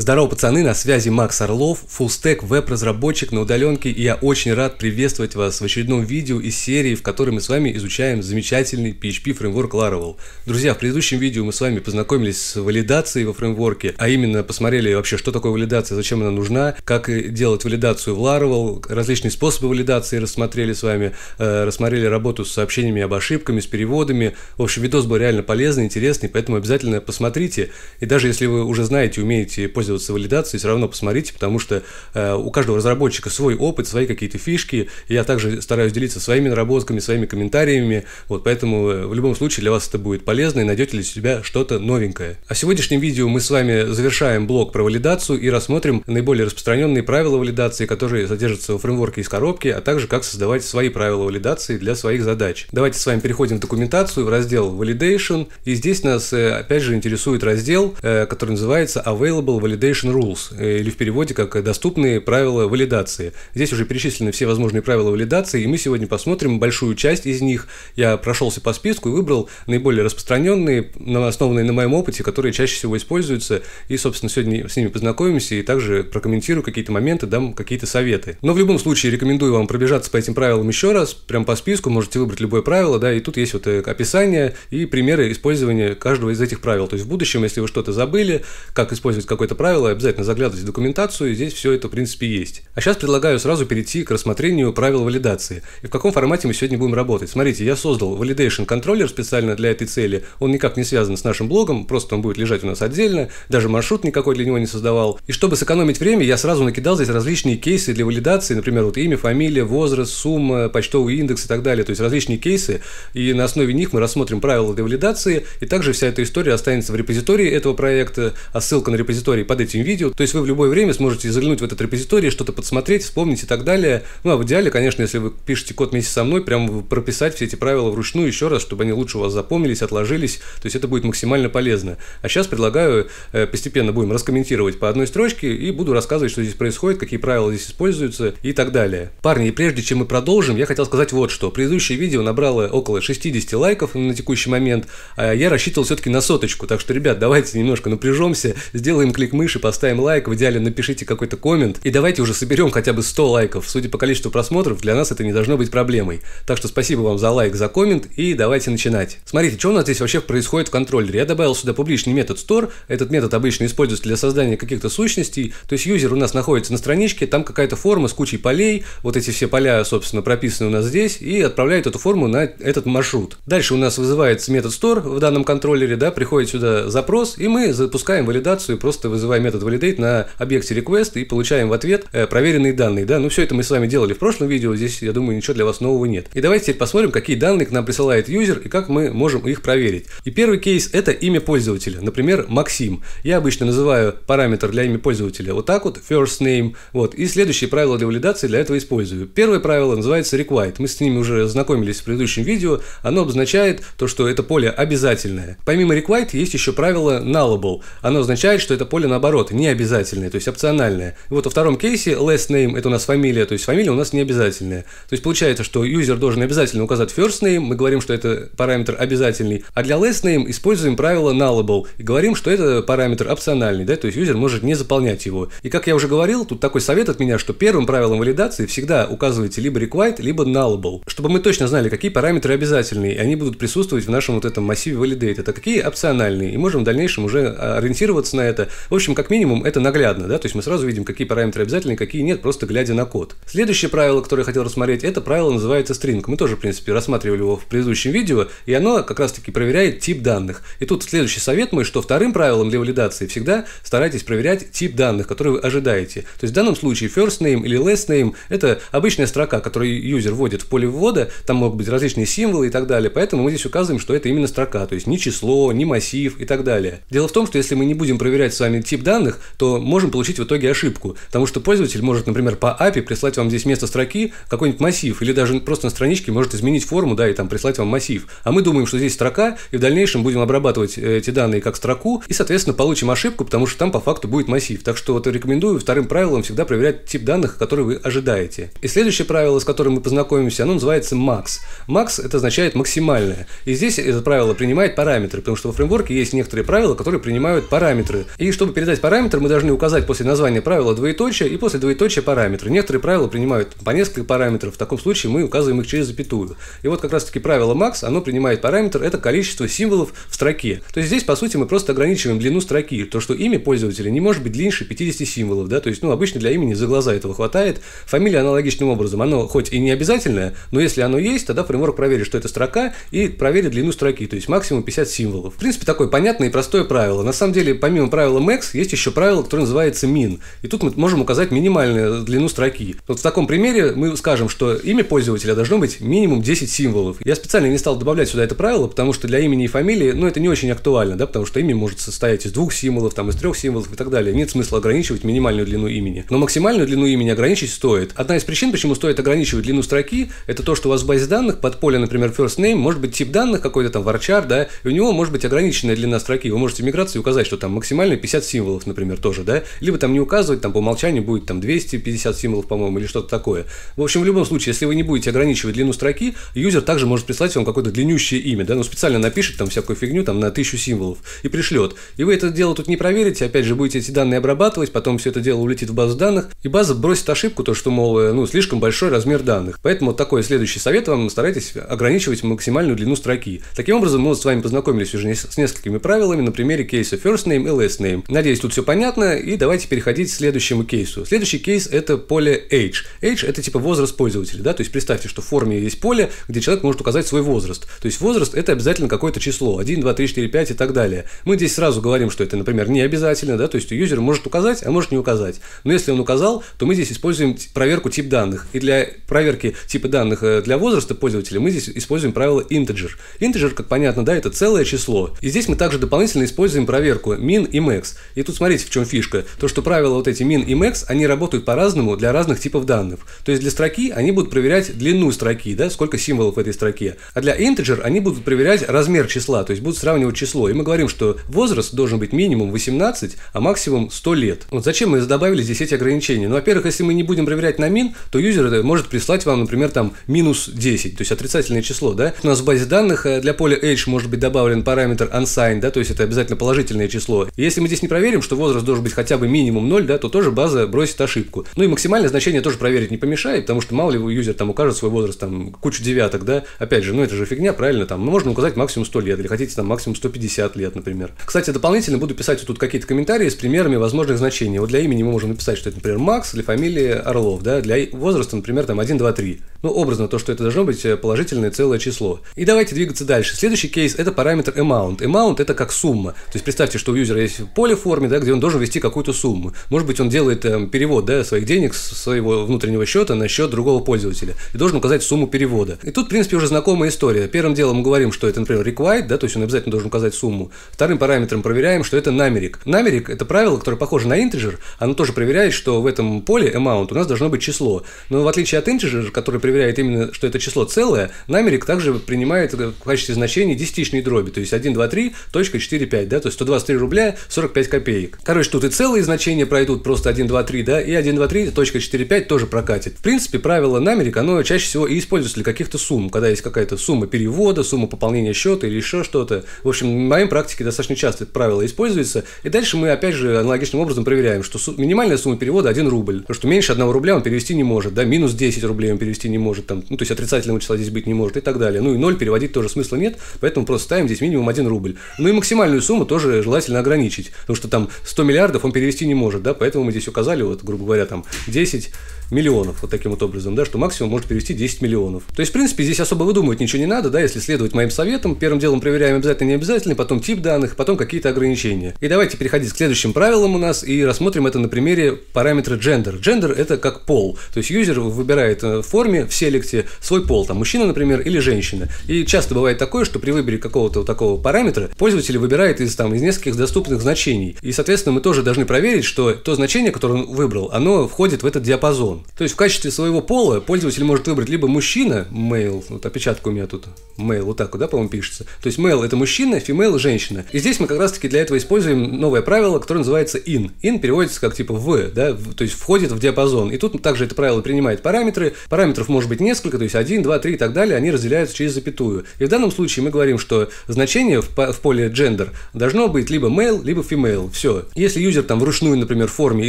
Здорово, пацаны, на связи Макс Орлов, фуллстек веб-разработчик на удаленке, и я очень рад приветствовать вас в очередном видео из серии, в которой мы с вами изучаем замечательный PHP фреймворк Laravel. Друзья, в предыдущем видео мы с вами познакомились с валидацией во фреймворке, а именно посмотрели вообще, что такое валидация, зачем она нужна, как делать валидацию в Laravel, различные способы валидации рассмотрели с вами, э, рассмотрели работу с сообщениями об ошибками, с переводами. В общем, видос был реально полезный, интересный, поэтому обязательно посмотрите. И даже если вы уже знаете, умеете пользоваться пользоваться валидацией, все равно посмотрите, потому что э, у каждого разработчика свой опыт, свои какие-то фишки. Я также стараюсь делиться своими наработками, своими комментариями. Вот поэтому э, в любом случае для вас это будет полезно и найдете для себя что-то новенькое. А в сегодняшнем видео мы с вами завершаем блок про валидацию и рассмотрим наиболее распространенные правила валидации, которые содержатся в фреймворке из коробки, а также как создавать свои правила валидации для своих задач. Давайте с вами переходим в документацию, в раздел Validation. И здесь нас э, опять же интересует раздел, который называется Available Validation Validation Rules, э, или в переводе как «доступные правила валидации». Здесь уже перечислены все возможные правила валидации, и мы сегодня посмотрим большую часть из них. Я прошелся по списку и выбрал наиболее распространенные, основанные на моем опыте, которые чаще всего используются, и, собственно, сегодня с ними познакомимся и также прокомментирую какие-то моменты, дам какие-то советы. Но в любом случае рекомендую вам пробежаться по этим правилам еще раз, прям по списку, можете выбрать любое правило, да, и тут есть вот э, описание и примеры использования каждого из этих правил. То есть в будущем, если вы что-то забыли, как использовать какое-то правила, обязательно заглядывайте в документацию, и здесь все это, в принципе, есть. А сейчас предлагаю сразу перейти к рассмотрению правил валидации. И в каком формате мы сегодня будем работать. Смотрите, я создал validation контроллер специально для этой цели. Он никак не связан с нашим блогом, просто он будет лежать у нас отдельно, даже маршрут никакой для него не создавал. И чтобы сэкономить время, я сразу накидал здесь различные кейсы для валидации, например, вот имя, фамилия, возраст, сумма, почтовый индекс и так далее. То есть различные кейсы, и на основе них мы рассмотрим правила для валидации, и также вся эта история останется в репозитории этого проекта, а ссылка на репозиторий под этим видео. То есть вы в любое время сможете заглянуть в этот репозиторий, что-то подсмотреть, вспомнить и так далее. Ну а в идеале, конечно, если вы пишете код вместе со мной, прям прописать все эти правила вручную еще раз, чтобы они лучше у вас запомнились, отложились. То есть это будет максимально полезно. А сейчас предлагаю э, постепенно будем раскомментировать по одной строчке и буду рассказывать, что здесь происходит, какие правила здесь используются и так далее. Парни, и прежде чем мы продолжим, я хотел сказать вот что. Предыдущее видео набрало около 60 лайков на текущий момент, а я рассчитывал все-таки на соточку. Так что, ребят, давайте немножко напряжемся, сделаем клик мыши, поставим лайк, в идеале напишите какой-то коммент, и давайте уже соберем хотя бы 100 лайков. Судя по количеству просмотров, для нас это не должно быть проблемой. Так что спасибо вам за лайк, за коммент, и давайте начинать. Смотрите, что у нас здесь вообще происходит в контроллере. Я добавил сюда публичный метод store, этот метод обычно используется для создания каких-то сущностей, то есть юзер у нас находится на страничке, там какая-то форма с кучей полей, вот эти все поля, собственно, прописаны у нас здесь, и отправляет эту форму на этот маршрут. Дальше у нас вызывается метод store в данном контроллере, да, приходит сюда запрос, и мы запускаем валидацию, просто вызывая метод validate на объекте request и получаем в ответ э, проверенные данные. Да? Ну, все это мы с вами делали в прошлом видео, здесь, я думаю, ничего для вас нового нет. И давайте теперь посмотрим, какие данные к нам присылает юзер и как мы можем их проверить. И первый кейс – это имя пользователя. Например, Максим. Я обычно называю параметр для имя пользователя вот так вот, first name. Вот. И следующие правила для валидации для этого использую. Первое правило называется required. Мы с ними уже знакомились в предыдущем видео. Оно обозначает то, что это поле обязательное. Помимо required есть еще правило nullable. Оно означает, что это поле наоборот, не обязательное, то есть опциональное. И вот во втором кейсе last name это у нас фамилия, то есть фамилия у нас не обязательная. То есть получается, что юзер должен обязательно указать first name, мы говорим, что это параметр обязательный, а для last name используем правило nullable и говорим, что это параметр опциональный, да, то есть юзер может не заполнять его. И как я уже говорил, тут такой совет от меня, что первым правилом валидации всегда указывайте либо required, либо nullable, чтобы мы точно знали, какие параметры обязательные, и они будут присутствовать в нашем вот этом массиве validate, это какие опциональные, и можем в дальнейшем уже ориентироваться на это. В общем, как минимум, это наглядно, да, то есть мы сразу видим, какие параметры обязательны, какие нет, просто глядя на код. Следующее правило, которое я хотел рассмотреть, это правило называется string. Мы тоже, в принципе, рассматривали его в предыдущем видео, и оно как раз-таки проверяет тип данных. И тут следующий совет мой, что вторым правилом для валидации всегда старайтесь проверять тип данных, которые вы ожидаете. То есть в данном случае first name или last name – это обычная строка, которую юзер вводит в поле ввода, там могут быть различные символы и так далее, поэтому мы здесь указываем, что это именно строка, то есть не число, не массив и так далее. Дело в том, что если мы не будем проверять с вами тип данных, то можем получить в итоге ошибку. Потому что пользователь может, например, по API прислать вам здесь вместо строки какой-нибудь массив, или даже просто на страничке может изменить форму, да, и там прислать вам массив. А мы думаем, что здесь строка, и в дальнейшем будем обрабатывать э, эти данные как строку, и, соответственно, получим ошибку, потому что там по факту будет массив. Так что вот рекомендую вторым правилом всегда проверять тип данных, который вы ожидаете. И следующее правило, с которым мы познакомимся, оно называется max. Max это означает максимальное. И здесь это правило принимает параметры, потому что во фреймворке есть некоторые правила, которые принимают параметры. И чтобы передать задать параметр, мы должны указать после названия правила двоеточие и после двоеточия параметры. Некоторые правила принимают по несколько параметров, в таком случае мы указываем их через запятую. И вот как раз таки правило max, оно принимает параметр, это количество символов в строке. То есть здесь, по сути, мы просто ограничиваем длину строки, то, что имя пользователя не может быть длиннее 50 символов, да, то есть, ну, обычно для имени за глаза этого хватает. Фамилия аналогичным образом, оно хоть и не обязательное, но если оно есть, тогда фреймворк проверит, что это строка, и проверит длину строки, то есть максимум 50 символов. В принципе, такое понятное и простое правило. На самом деле, помимо правила max, есть еще правило, которое называется min, и тут мы можем указать минимальную длину строки. Вот в таком примере мы скажем, что имя пользователя должно быть минимум 10 символов. Я специально не стал добавлять сюда это правило, потому что для имени и фамилии, ну, это не очень актуально, да, потому что имя может состоять из двух символов, там, из трех символов и так далее. Нет смысла ограничивать минимальную длину имени. Но максимальную длину имени ограничить стоит. Одна из причин, почему стоит ограничивать длину строки, это то, что у вас в базе данных под поле, например, first name, может быть тип данных какой-то там varchar, да, и у него может быть ограниченная длина строки. Вы можете в миграции указать, что там максимально 50 символов, например, тоже, да, либо там не указывать, там по умолчанию будет там 250 символов, по-моему, или что-то такое. В общем, в любом случае, если вы не будете ограничивать длину строки, юзер также может прислать вам какое-то длиннющее имя, да, ну специально напишет там всякую фигню там на тысячу символов и пришлет. И вы это дело тут не проверите, опять же, будете эти данные обрабатывать, потом все это дело улетит в базу данных, и база бросит ошибку, то, что, мол, ну, слишком большой размер данных. Поэтому вот такой следующий совет вам старайтесь ограничивать максимальную длину строки. Таким образом, мы вот с вами познакомились уже с несколькими правилами на примере кейса first name и last name. Надеюсь, тут все понятно, и давайте переходить к следующему кейсу. Следующий кейс – это поле age. Age – это типа возраст пользователя, да, то есть представьте, что в форме есть поле, где человек может указать свой возраст. То есть возраст – это обязательно какое-то число, 1, 2, 3, 4, 5 и так далее. Мы здесь сразу говорим, что это, например, не обязательно, да, то есть юзер может указать, а может не указать. Но если он указал, то мы здесь используем проверку тип данных. И для проверки типа данных э, для возраста пользователя мы здесь используем правило integer. Integer, как понятно, да, это целое число. И здесь мы также дополнительно используем проверку min и max. Тут смотрите, в чем фишка. То, что правила вот эти min и max, они работают по-разному для разных типов данных. То есть для строки они будут проверять длину строки, да, сколько символов в этой строке. А для integer они будут проверять размер числа, то есть будут сравнивать число. И мы говорим, что возраст должен быть минимум 18, а максимум 100 лет. Вот зачем мы добавили здесь эти ограничения? Ну, во-первых, если мы не будем проверять на min, то юзер может прислать вам, например, там минус 10, то есть отрицательное число, да. У нас в базе данных э, для поля age может быть добавлен параметр unsigned, да, то есть это обязательно положительное число. И если мы здесь не проверим, что возраст должен быть хотя бы минимум 0, да, то тоже база бросит ошибку. Ну и максимальное значение тоже проверить не помешает, потому что мало ли юзер там укажет свой возраст, там, кучу девяток, да, опять же, ну это же фигня, правильно, там, ну, можно указать максимум 100 лет, или хотите там максимум 150 лет, например. Кстати, дополнительно буду писать тут какие-то комментарии с примерами возможных значений. Вот для имени мы можем написать, что это, например, Макс, для фамилии Орлов, да, для возраста, например, там 1, 2, 3. Ну, образно то, что это должно быть э, положительное целое число. И давайте двигаться дальше. Следующий кейс – это параметр amount. Amount – это как сумма. То есть представьте, что у юзера есть поле в форме, да, где он должен ввести какую-то сумму. Может быть, он делает э, перевод да, своих денег с своего внутреннего счета на счет другого пользователя и должен указать сумму перевода. И тут, в принципе, уже знакомая история. Первым делом мы говорим, что это, например, required, да, то есть он обязательно должен указать сумму. Вторым параметром проверяем, что это намерик. Намерик – это правило, которое похоже на integer, оно тоже проверяет, что в этом поле amount у нас должно быть число. Но в отличие от integer, который проверяет именно, что это число целое, намерик также принимает в качестве значения десятичные дроби, то есть 1, 2, 3, точка 4, 5, да, то есть 123 рубля 45 копеек. Короче, тут и целые значения пройдут, просто 1, 2, 3, да, и 1, 2, 3, точка 4, 5 тоже прокатит. В принципе, правило намерик, оно чаще всего и используется для каких-то сумм, когда есть какая-то сумма перевода, сумма пополнения счета или еще что-то. В общем, в моей практике достаточно часто это правило используется, и дальше мы опять же аналогичным образом проверяем, что минимальная сумма перевода 1 рубль, потому что меньше 1 рубля он перевести не может, да, минус 10 рублей он перевести не может, там, ну, то есть отрицательного числа здесь быть не может и так далее. Ну и 0 переводить тоже смысла нет, поэтому просто ставим здесь минимум 1 рубль. Ну и максимальную сумму тоже желательно ограничить, потому что там 100 миллиардов он перевести не может, да, поэтому мы здесь указали, вот, грубо говоря, там 10 миллионов, вот таким вот образом, да, что максимум может перевести 10 миллионов. То есть, в принципе, здесь особо выдумывать ничего не надо, да, если следовать моим советам. Первым делом проверяем обязательно не обязательно, потом тип данных, потом какие-то ограничения. И давайте переходить к следующим правилам у нас и рассмотрим это на примере параметра gender. Gender – это как пол, то есть юзер выбирает э, в форме, в селекте свой пол, там мужчина, например, или женщина. И часто бывает такое, что при выборе какого-то вот такого параметра пользователь выбирает из, там, из нескольких доступных значений. И, соответственно, мы тоже должны проверить, что то значение, которое он выбрал, оно входит в этот диапазон. То есть в качестве своего пола пользователь может выбрать либо мужчина, male, вот опечатка у меня тут, male, вот так вот, да, по-моему, пишется. То есть male это мужчина, female женщина. И здесь мы как раз-таки для этого используем новое правило, которое называется in. In переводится как типа в, да, то есть входит в диапазон. И тут также это правило принимает параметры. Параметров может может быть несколько, то есть 1, 2, 3 и так далее, они разделяются через запятую. И в данном случае мы говорим, что значение в, в поле gender должно быть либо male, либо female. Все. Если юзер там вручную, например, в форме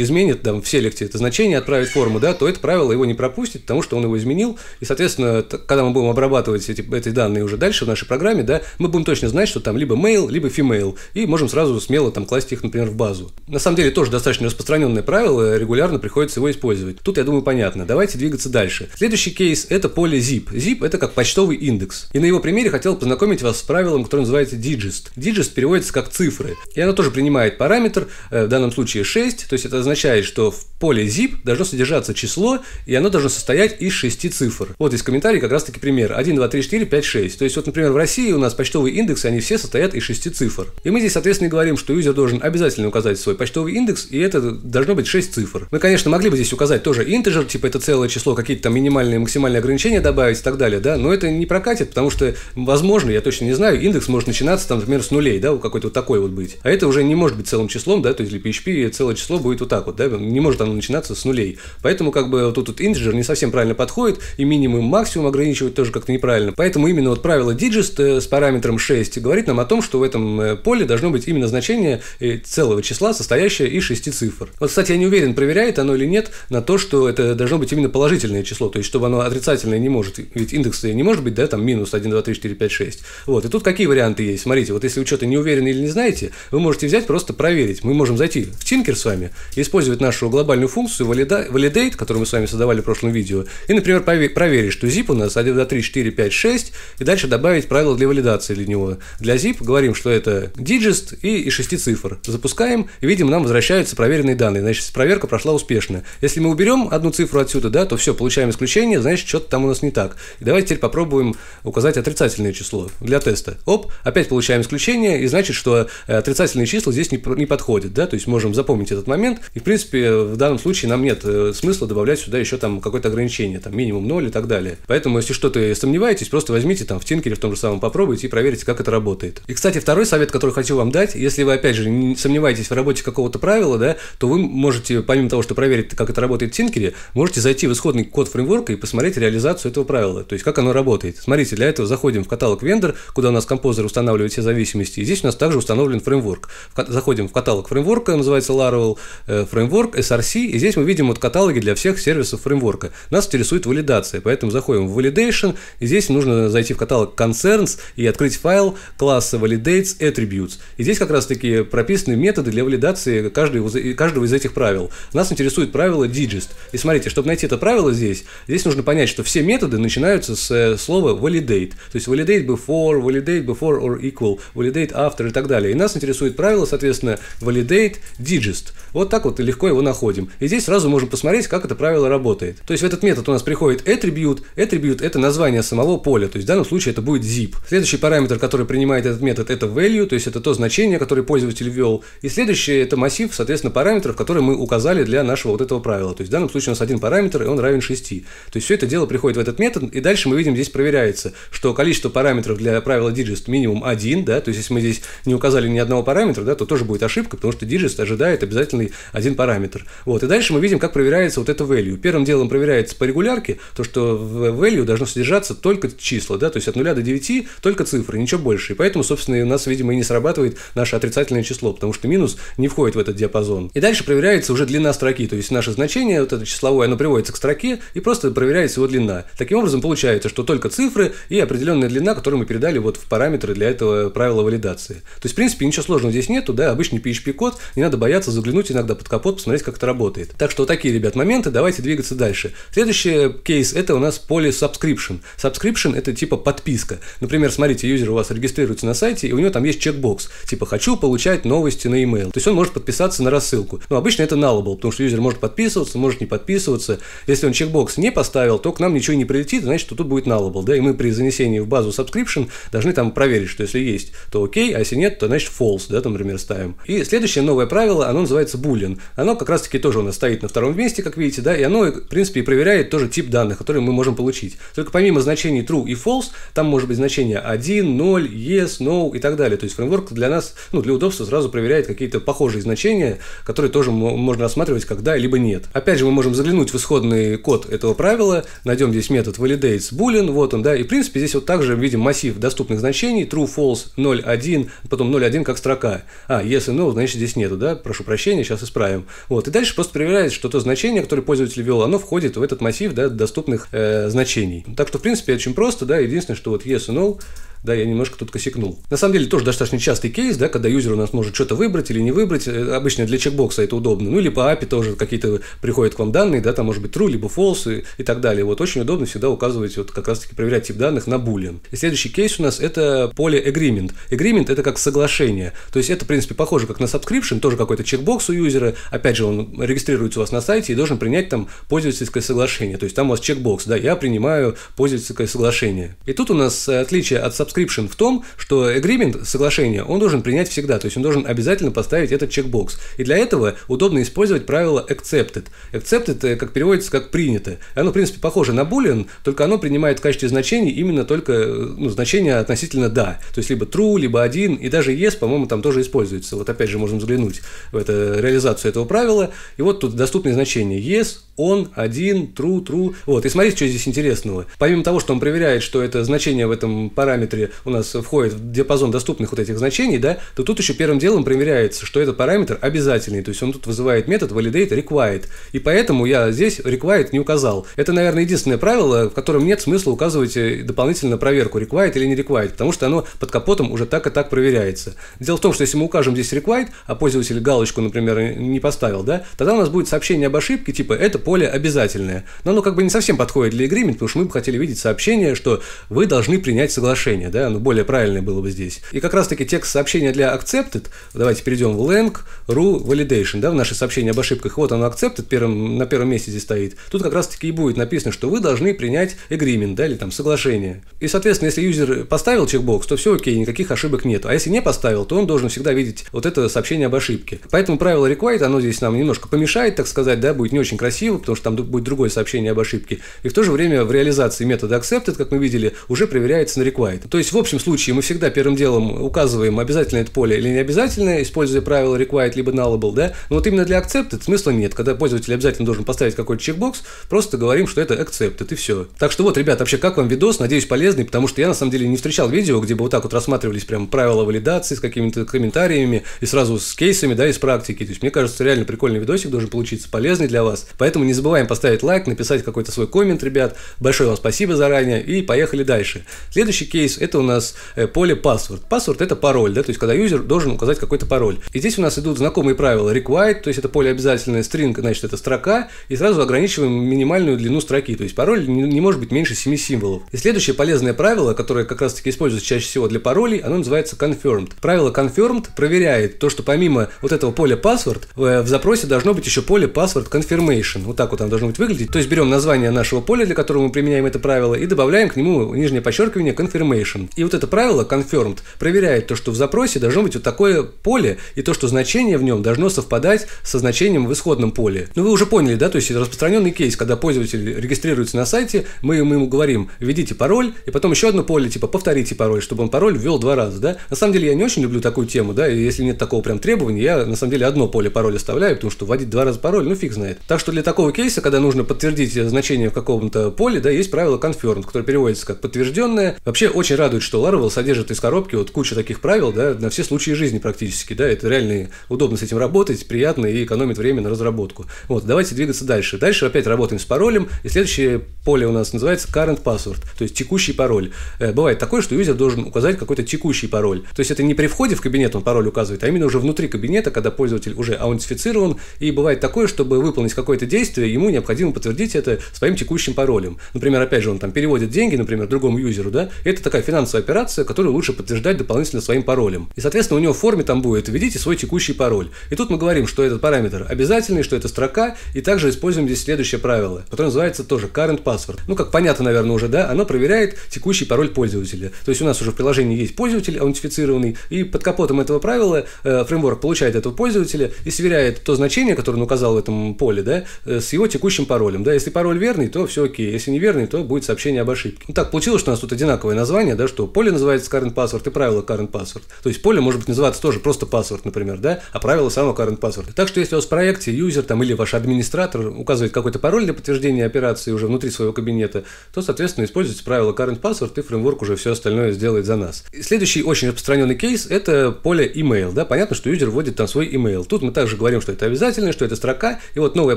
изменит там в селекте это значение, отправит форму, да, то это правило его не пропустит, потому что он его изменил. И, соответственно, когда мы будем обрабатывать эти, эти данные уже дальше в нашей программе, да, мы будем точно знать, что там либо male, либо female. И можем сразу смело там класть их, например, в базу. На самом деле тоже достаточно распространенное правило, регулярно приходится его использовать. Тут, я думаю, понятно. Давайте двигаться дальше. Следующий кейс – это поле zip. Zip – это как почтовый индекс. И на его примере хотел познакомить вас с правилом, которое называется digest. Digest переводится как цифры. И оно тоже принимает параметр, э, в данном случае 6, то есть это означает, что в поле zip должно содержаться число, и оно должно состоять из 6 цифр. Вот из комментариев как раз таки пример. 1, 2, 3, 4, 5, 6. То есть вот, например, в России у нас почтовые индексы, они все состоят из 6 цифр. И мы здесь, соответственно, говорим, что юзер должен обязательно указать свой почтовый индекс, и это должно быть 6 цифр. Мы, конечно, могли бы здесь указать тоже интеджер, типа это целое число, какие-то там минимальные и максимальные ограничения добавить и так далее, да, но это не прокатит, потому что, возможно, я точно не знаю, индекс может начинаться там, например, с нулей, да, какой-то вот такой вот быть. А это уже не может быть целым числом, да, то есть для PHP целое число будет вот так вот, да, не может оно начинаться с нулей. Поэтому как бы тут, тут интеджер не совсем правильно подходит, и минимум, максимум ограничивать тоже как-то неправильно. Поэтому именно вот правило digest э, с параметром 6 говорит нам о том, что в этом э, поле должно быть именно значение э, целого числа, состоящее из 6 цифр. Вот, кстати, я не уверен, проверяет оно или нет на то, что это должно быть именно положительное число, то есть чтобы оно отрицательное не может, ведь индекс не может быть, да, там минус 1, 2, 3, 4, 5, 6. Вот, и тут какие варианты есть? Смотрите, вот если вы что-то не уверены или не знаете, вы можете взять просто проверить. Мы можем зайти в Tinker с вами и использовать нашу глобальную функцию validate, которую мы с вами создавали в прошлом видео, и, например, проверить, что zip у нас 1, 2, 3, 4, 5, 6, и дальше добавить правило для валидации для него. Для zip говорим, что это digest и из 6 цифр. Запускаем, и видим, нам возвращаются проверенные данные. Значит, проверка прошла успешно. Если мы уберем одну цифру отсюда, да, то все, получаем исключение, значит, что-то там у нас не так. И давайте теперь попробуем указать отрицательное число для теста. Оп, опять получаем исключение, и значит, что э, отрицательные числа здесь не, не подходят, да, то есть можем запомнить этот момент, и, в принципе, в данном случае нам нет э, смысла добавлять сюда еще там какое-то ограничение, там минимум 0 и так далее. Поэтому, если что-то сомневаетесь, просто возьмите там в Тинкере в том же самом попробуйте и проверите, как это работает. И, кстати, второй совет, который хочу вам дать, если вы, опять же, не сомневаетесь в работе какого-то правила, да, то вы можете, помимо того, что проверить, как это работает в Тинкере, можете зайти в исходный код фреймворка и посмотреть реализацию этого правила, то есть как оно работает. Смотрите, для этого заходим в каталог Vendor, куда у нас композер устанавливает все зависимости, и здесь у нас также установлен фреймворк. Заходим в каталог фреймворка, называется Laravel, э, фреймворк, SRC, и здесь мы видим вот каталоги для всех сервисов фреймворка. Нас интересует валидация, поэтому заходим в Validation, и здесь нужно зайти в каталог Concerns и открыть файл класса Validates Attributes. И здесь как раз таки прописаны методы для валидации каждого из этих правил. Нас интересует правило digest. И смотрите, чтобы найти это правило здесь, здесь нужно понять, что все методы начинаются с э, слова validate. То есть validate before, validate before or equal, validate after и так далее. И нас интересует правило, соответственно, validate digest. Вот так вот легко его находим. И здесь сразу можем посмотреть, как это правило работает. То есть в этот метод у нас приходит attribute. Attribute – это название самого поля, то есть в данном случае это будет zip. Следующий параметр, который принимает этот метод, это value, то есть это то значение, которое пользователь ввел. И следующий – это массив, соответственно, параметров, которые мы указали для нашего вот этого правила. То есть в данном случае у нас один параметр, и он равен 6. То есть все это дело приходит в этот метод, и дальше мы видим, здесь проверяется, что количество параметров для правила digest минимум 1, да, то есть если мы здесь не указали ни одного параметра, да, то тоже будет ошибка, потому что digest ожидает обязательный один параметр. Вот, и дальше мы видим, как проверяется вот это value. Первым делом проверяется по регулярке, то, что в value должно содержаться только числа, да, то есть от 0 до 9 только цифры, ничего больше. И поэтому, собственно, у нас, видимо, и не срабатывает наше отрицательное число, потому что минус не входит в этот диапазон. И дальше проверяется уже длина строки, то есть наше значение, вот это числовое, оно приводится к строке и просто проверяется его длина. Таким образом, получается, что только цифры и определенная длина, которую мы передали вот в параметры для этого правила валидации. То есть, в принципе, ничего сложного здесь нету, да, обычный PHP-код, не надо бояться заглянуть иногда под капот, посмотреть, как это работает. Так что вот такие, ребят, моменты, давайте двигаться дальше. Следующий кейс – это у нас поле subscription. Subscription – это типа подписка. Например, смотрите, юзер у вас регистрируется на сайте, и у него там есть чекбокс, типа «хочу получать новости на email». То есть он может подписаться на рассылку. Но обычно это nullable, потому что юзер может подписываться, может не подписываться. Если он чекбокс не поставил, то к нам ничего не прилетит, значит, что тут будет nullable. Да? И мы при занесении в базу subscription должны там проверить, что если есть, то окей, а если нет, то значит false, да, там, например, ставим. И следующее новое правило, оно называется boolean. Оно как раз-таки тоже у нас стоит на втором месте, как видите, да, и оно, в принципе, и проверяет тоже тип данных, которые мы можем получить. Только помимо значений true и false, там может быть значение 1, 0, yes, no и так далее. То есть фреймворк для нас, ну, для удобства сразу проверяет какие-то похожие значения, которые тоже можно рассматривать как да, либо нет. Опять же, мы можем заглянуть в исходный код этого правила найдем здесь метод validates boolean, вот он, да, и в принципе здесь вот также видим массив доступных значений, true, false, 0, 1, потом 0, 1 как строка. А, если no, значит здесь нету, да, прошу прощения, сейчас исправим. Вот, и дальше просто проверяется, что то значение, которое пользователь ввел, оно входит в этот массив, да, доступных э, значений. Так что, в принципе, очень просто, да, единственное, что вот yes и no да, я немножко тут косякнул. На самом деле тоже достаточно частый кейс, да, когда юзер у нас может что-то выбрать или не выбрать. Э, обычно для чекбокса это удобно. Ну или по API тоже какие-то приходят к вам данные, да, там может быть true, либо false и, и так далее. Вот очень удобно всегда указывать, вот как раз-таки проверять тип данных на boolean. И следующий кейс у нас это поле agreement. Agreement это как соглашение. То есть это, в принципе, похоже как на subscription, тоже какой-то чекбокс у юзера. Опять же, он регистрируется у вас на сайте и должен принять там пользовательское соглашение. То есть там у вас чекбокс, да, я принимаю пользовательское соглашение. И тут у нас отличие от subscription в том, что agreement, соглашение, он должен принять всегда, то есть он должен обязательно поставить этот чекбокс. И для этого удобно использовать правило accepted. Accepted, э, как переводится, как принято. Оно, в принципе, похоже на boolean, только оно принимает в качестве значений именно только э, ну, значение относительно да. То есть либо true, либо один, и даже yes, по-моему, там тоже используется. Вот опять же можем взглянуть в это, реализацию этого правила. И вот тут доступные значения yes, on, один, true, true. Вот, и смотрите, что здесь интересного. Помимо того, что он проверяет, что это значение в этом параметре у нас входит в диапазон доступных вот этих значений, да, то тут еще первым делом проверяется, что этот параметр обязательный, то есть он тут вызывает метод validate required. И поэтому я здесь required не указал. Это, наверное, единственное правило, в котором нет смысла указывать э, дополнительно проверку required или не required, потому что оно под капотом уже так и так проверяется. Дело в том, что если мы укажем здесь required, а пользователь галочку, например, не поставил, да, тогда у нас будет сообщение об ошибке, типа это поле обязательное. Но оно как бы не совсем подходит для agreement, потому что мы бы хотели видеть сообщение, что вы должны принять соглашение, да, оно более правильное было бы здесь. И как раз таки текст сообщения для accepted, давайте перейдем в lang, ru, validation, да, в наше сообщение об ошибках, вот оно accepted, первым, на первом месте здесь стоит. Тут как раз таки и будет написано, что вы должны принять agreement, да, или там соглашение. И, соответственно, если юзер поставил чекбокс, то все окей, никаких ошибок нет. А если не поставил, то он должен всегда видеть вот это сообщение об ошибке. Поэтому правило required, оно здесь нам немножко помешает, так сказать, да, будет не очень красиво, потому что там будет другое сообщение об ошибке. И в то же время в реализации метода accepted, как мы видели, уже проверяется на required. То есть в общем случае мы всегда первым делом указываем, обязательно это поле или не обязательно, используя правило required либо nullable, да. Но вот именно для accepted смысла нет. Когда пользователь обязательно должен поставить какой-то чекбокс, просто говорим, что это accepted и все. Так что вот, ребят, вообще как вам видос? Надеюсь, полезный, потому что я на самом деле не встречал видео, где бы вот так вот рассматривались прям правила валидации с какими-то комментариями и сразу с кейсами, да, из практики. То есть мне кажется, реально прикольный видосик должен получиться полезный для вас. Поэтому не забываем поставить лайк, написать какой-то свой коммент, ребят. Большое вам спасибо заранее и поехали дальше. Следующий кейс это у нас э, поле password. Password это пароль, да, то есть когда юзер должен указать какой-то пароль. И здесь у нас идут знакомые правила required, то есть это поле обязательное, string, значит это строка, и сразу ограничиваем минимальную длину строки, то есть пароль не, не может быть меньше 7 символов. И следующее полезное правило, которое как раз таки используется чаще всего для паролей, оно называется confirmed. Правило confirmed проверяет то, что помимо вот этого поля password в, в запросе должно быть еще поле password confirmation. Вот так вот оно должно быть выглядеть. То есть берем название нашего поля, для которого мы применяем это правило, и добавляем к нему нижнее подчеркивание confirmation. И вот это правило confirmed проверяет то, что в запросе должно быть вот такое поле, и то, что значение в нем должно совпадать со значением в исходном поле. Ну, вы уже поняли, да, то есть это распространенный кейс, когда пользователь регистрируется на сайте, мы ему говорим, введите пароль, и потом еще одно поле, типа повторите пароль, чтобы он пароль ввел два раза, да. На самом деле я не очень люблю такую тему, да, и если нет такого прям требования, я на самом деле одно поле пароля оставляю, потому что вводить два раза пароль, ну фиг знает. Так что для такого кейса, когда нужно подтвердить значение в каком-то поле, да, есть правило confirmed, которое переводится как подтвержденное. Вообще очень радует, что Laravel содержит из коробки вот кучу таких правил, да, на все случаи жизни практически, да, это реально удобно с этим работать, приятно и экономит время на разработку. Вот, давайте двигаться дальше. Дальше опять работаем с паролем, и следующее поле у нас называется current password, то есть текущий пароль. Э, бывает такое, что юзер должен указать какой-то текущий пароль. То есть это не при входе в кабинет он пароль указывает, а именно уже внутри кабинета, когда пользователь уже аутентифицирован, и бывает такое, чтобы выполнить какое-то действие, ему необходимо подтвердить это своим текущим паролем. Например, опять же, он там переводит деньги, например, другому юзеру, да, это такая финансовая операция, которую лучше подтверждать дополнительно своим паролем. И, соответственно, у него в форме там будет «введите свой текущий пароль». И тут мы говорим, что этот параметр обязательный, что это строка, и также используем здесь следующее правило, которое называется тоже current password. Ну, как понятно, наверное, уже, да, оно проверяет текущий пароль пользователя. То есть у нас уже в приложении есть пользователь аутентифицированный, и под капотом этого правила э, фреймворк получает этого пользователя и сверяет то значение, которое он указал в этом поле, да, э, с его текущим паролем. Да, если пароль верный, то все окей. Если неверный, то будет сообщение об ошибке. Ну, так получилось, что у нас тут одинаковое название, да, что поле называется current password и правило current password. То есть поле может быть называться тоже просто password, например, да, а правило самого current password. Так что если у вас в проекте юзер там или ваш администратор указывает какой-то пароль для подтверждения операции уже внутри своего кабинета, то, соответственно, используйте правило current password и фреймворк уже все остальное сделает за нас. И следующий очень распространенный кейс – это поле email. Да, понятно, что юзер вводит там свой email. Тут мы также говорим, что это обязательно, что это строка. И вот новое